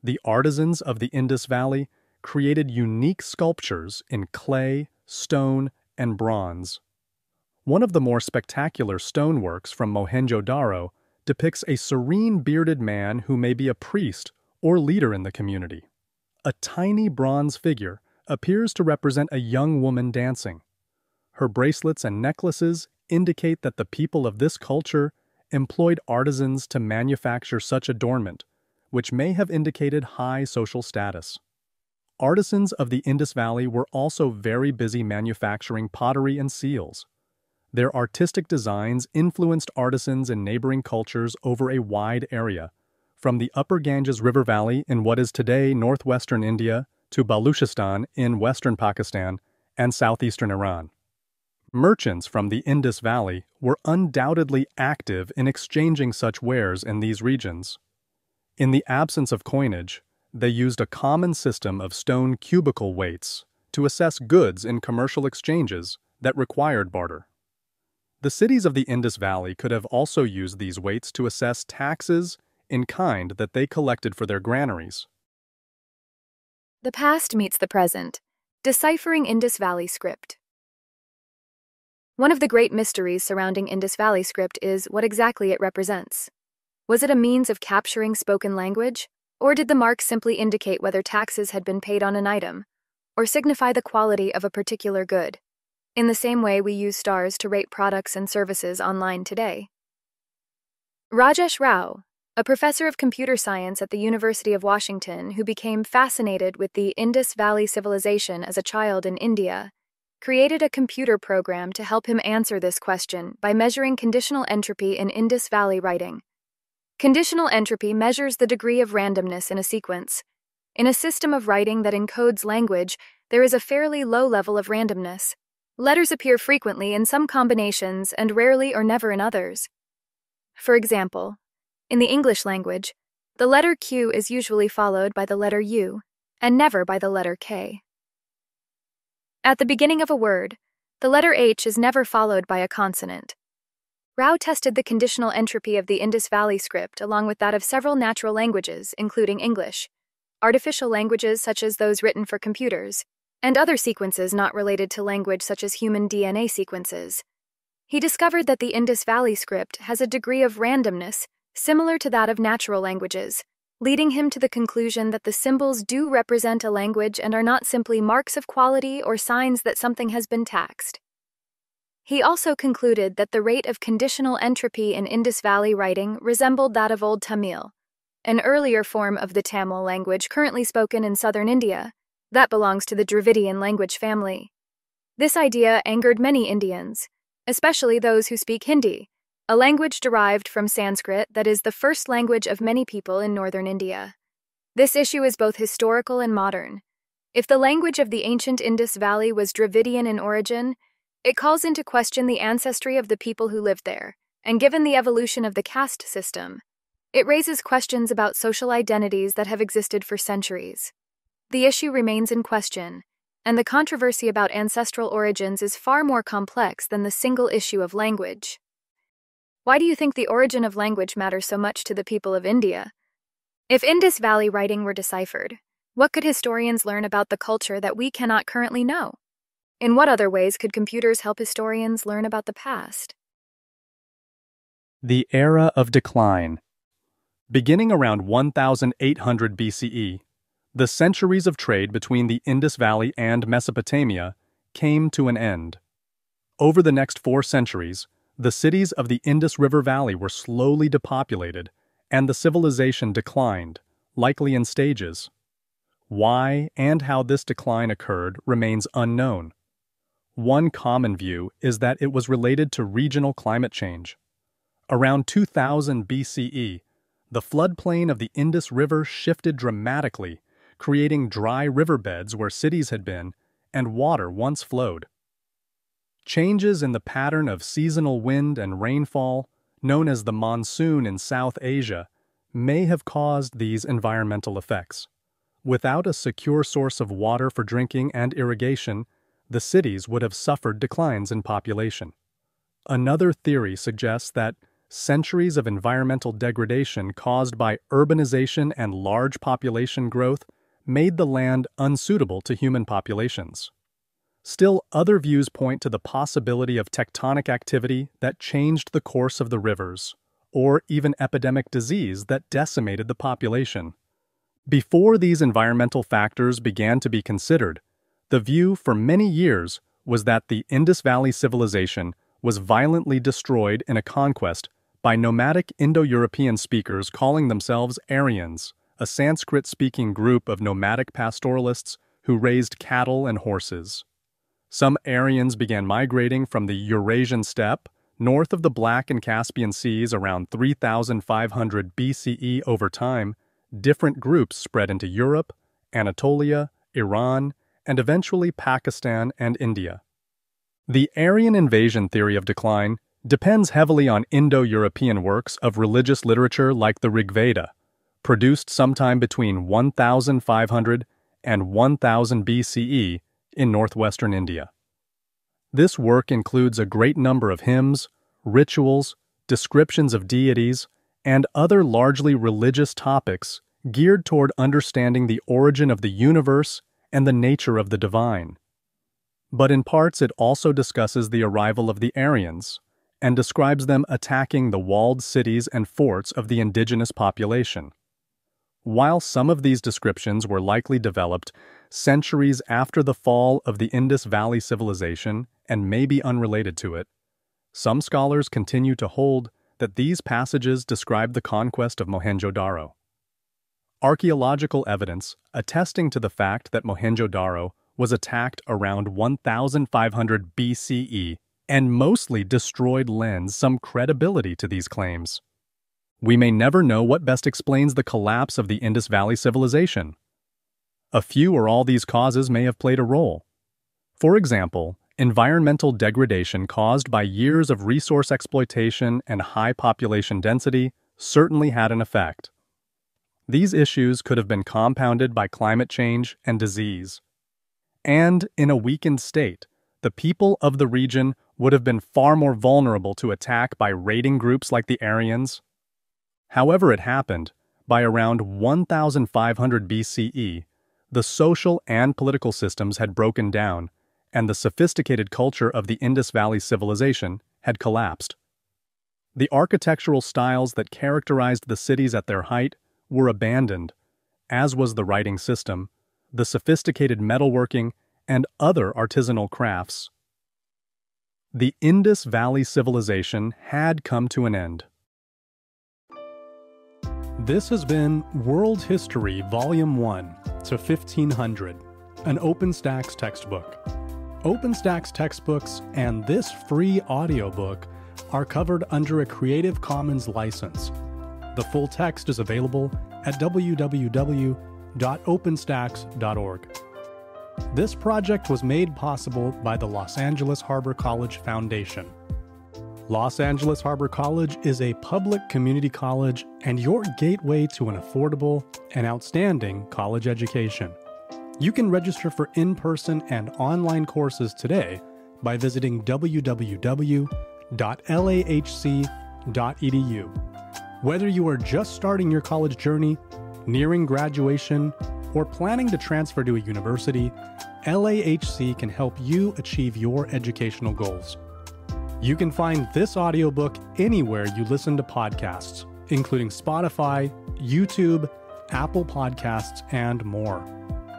The artisans of the Indus Valley created unique sculptures in clay, stone, and bronze. One of the more spectacular stoneworks from Mohenjo-Daro depicts a serene bearded man who may be a priest or leader in the community. A tiny bronze figure appears to represent a young woman dancing. Her bracelets and necklaces indicate that the people of this culture employed artisans to manufacture such adornment, which may have indicated high social status. Artisans of the Indus Valley were also very busy manufacturing pottery and seals. Their artistic designs influenced artisans in neighboring cultures over a wide area, from the upper Ganges River Valley in what is today northwestern India to Baluchistan in western Pakistan and southeastern Iran. Merchants from the Indus Valley were undoubtedly active in exchanging such wares in these regions. In the absence of coinage, they used a common system of stone cubical weights to assess goods in commercial exchanges that required barter. The cities of the Indus Valley could have also used these weights to assess taxes in kind that they collected for their granaries. The past meets the present. Deciphering Indus Valley script. One of the great mysteries surrounding Indus Valley script is what exactly it represents. Was it a means of capturing spoken language? Or did the mark simply indicate whether taxes had been paid on an item, or signify the quality of a particular good? In the same way we use stars to rate products and services online today. Rajesh Rao, a professor of computer science at the University of Washington who became fascinated with the Indus Valley civilization as a child in India, created a computer program to help him answer this question by measuring conditional entropy in Indus Valley writing. Conditional entropy measures the degree of randomness in a sequence. In a system of writing that encodes language, there is a fairly low level of randomness. Letters appear frequently in some combinations and rarely or never in others. For example, in the English language, the letter Q is usually followed by the letter U, and never by the letter K. At the beginning of a word, the letter H is never followed by a consonant. Rao tested the conditional entropy of the Indus Valley script along with that of several natural languages, including English, artificial languages such as those written for computers, and other sequences not related to language such as human DNA sequences. He discovered that the Indus Valley script has a degree of randomness similar to that of natural languages, leading him to the conclusion that the symbols do represent a language and are not simply marks of quality or signs that something has been taxed. He also concluded that the rate of conditional entropy in Indus Valley writing resembled that of Old Tamil, an earlier form of the Tamil language currently spoken in southern India, that belongs to the Dravidian language family. This idea angered many Indians, especially those who speak Hindi, a language derived from Sanskrit that is the first language of many people in northern India. This issue is both historical and modern. If the language of the ancient Indus Valley was Dravidian in origin, it calls into question the ancestry of the people who lived there, and given the evolution of the caste system, it raises questions about social identities that have existed for centuries. The issue remains in question, and the controversy about ancestral origins is far more complex than the single issue of language. Why do you think the origin of language matters so much to the people of India? If Indus Valley writing were deciphered, what could historians learn about the culture that we cannot currently know? In what other ways could computers help historians learn about the past? The Era of Decline Beginning around 1800 BCE, the centuries of trade between the Indus Valley and Mesopotamia came to an end. Over the next four centuries, the cities of the Indus River Valley were slowly depopulated, and the civilization declined, likely in stages. Why and how this decline occurred remains unknown. One common view is that it was related to regional climate change. Around 2000 BCE, the floodplain of the Indus River shifted dramatically, creating dry riverbeds where cities had been and water once flowed. Changes in the pattern of seasonal wind and rainfall, known as the monsoon in South Asia, may have caused these environmental effects. Without a secure source of water for drinking and irrigation, the cities would have suffered declines in population. Another theory suggests that centuries of environmental degradation caused by urbanization and large population growth made the land unsuitable to human populations. Still, other views point to the possibility of tectonic activity that changed the course of the rivers, or even epidemic disease that decimated the population. Before these environmental factors began to be considered, the view for many years was that the Indus Valley civilization was violently destroyed in a conquest by nomadic Indo-European speakers calling themselves Aryans, a Sanskrit-speaking group of nomadic pastoralists who raised cattle and horses. Some Aryans began migrating from the Eurasian steppe, north of the Black and Caspian Seas around 3500 BCE over time, different groups spread into Europe, Anatolia, Iran, and eventually Pakistan and India. The Aryan invasion theory of decline depends heavily on Indo-European works of religious literature like the Rigveda, produced sometime between 1500 and 1000 BCE in northwestern India. This work includes a great number of hymns, rituals, descriptions of deities, and other largely religious topics geared toward understanding the origin of the universe and the nature of the divine. But in parts it also discusses the arrival of the Aryans and describes them attacking the walled cities and forts of the indigenous population. While some of these descriptions were likely developed centuries after the fall of the Indus Valley civilization and may be unrelated to it, some scholars continue to hold that these passages describe the conquest of Mohenjo-Daro. Archaeological evidence attesting to the fact that Mohenjo-Daro was attacked around 1500 BCE and mostly destroyed lends some credibility to these claims. We may never know what best explains the collapse of the Indus Valley civilization. A few or all these causes may have played a role. For example, environmental degradation caused by years of resource exploitation and high population density certainly had an effect. These issues could have been compounded by climate change and disease. And in a weakened state, the people of the region would have been far more vulnerable to attack by raiding groups like the Aryans. However it happened, by around 1500 BCE, the social and political systems had broken down, and the sophisticated culture of the Indus Valley civilization had collapsed. The architectural styles that characterized the cities at their height were abandoned, as was the writing system, the sophisticated metalworking, and other artisanal crafts. The Indus Valley civilization had come to an end. This has been World History Volume 1 to 1500, an OpenStax textbook. OpenStax textbooks and this free audiobook are covered under a Creative Commons license the full text is available at www.openstax.org. This project was made possible by the Los Angeles Harbor College Foundation. Los Angeles Harbor College is a public community college and your gateway to an affordable and outstanding college education. You can register for in person and online courses today by visiting www.lahc.edu. Whether you are just starting your college journey, nearing graduation, or planning to transfer to a university, LAHC can help you achieve your educational goals. You can find this audiobook anywhere you listen to podcasts, including Spotify, YouTube, Apple Podcasts, and more.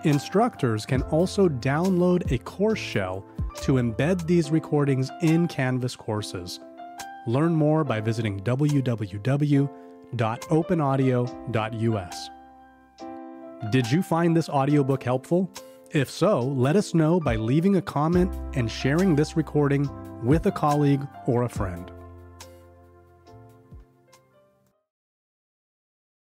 Instructors can also download a course shell to embed these recordings in Canvas courses. Learn more by visiting www.openaudio.us. Did you find this audiobook helpful? If so, let us know by leaving a comment and sharing this recording with a colleague or a friend.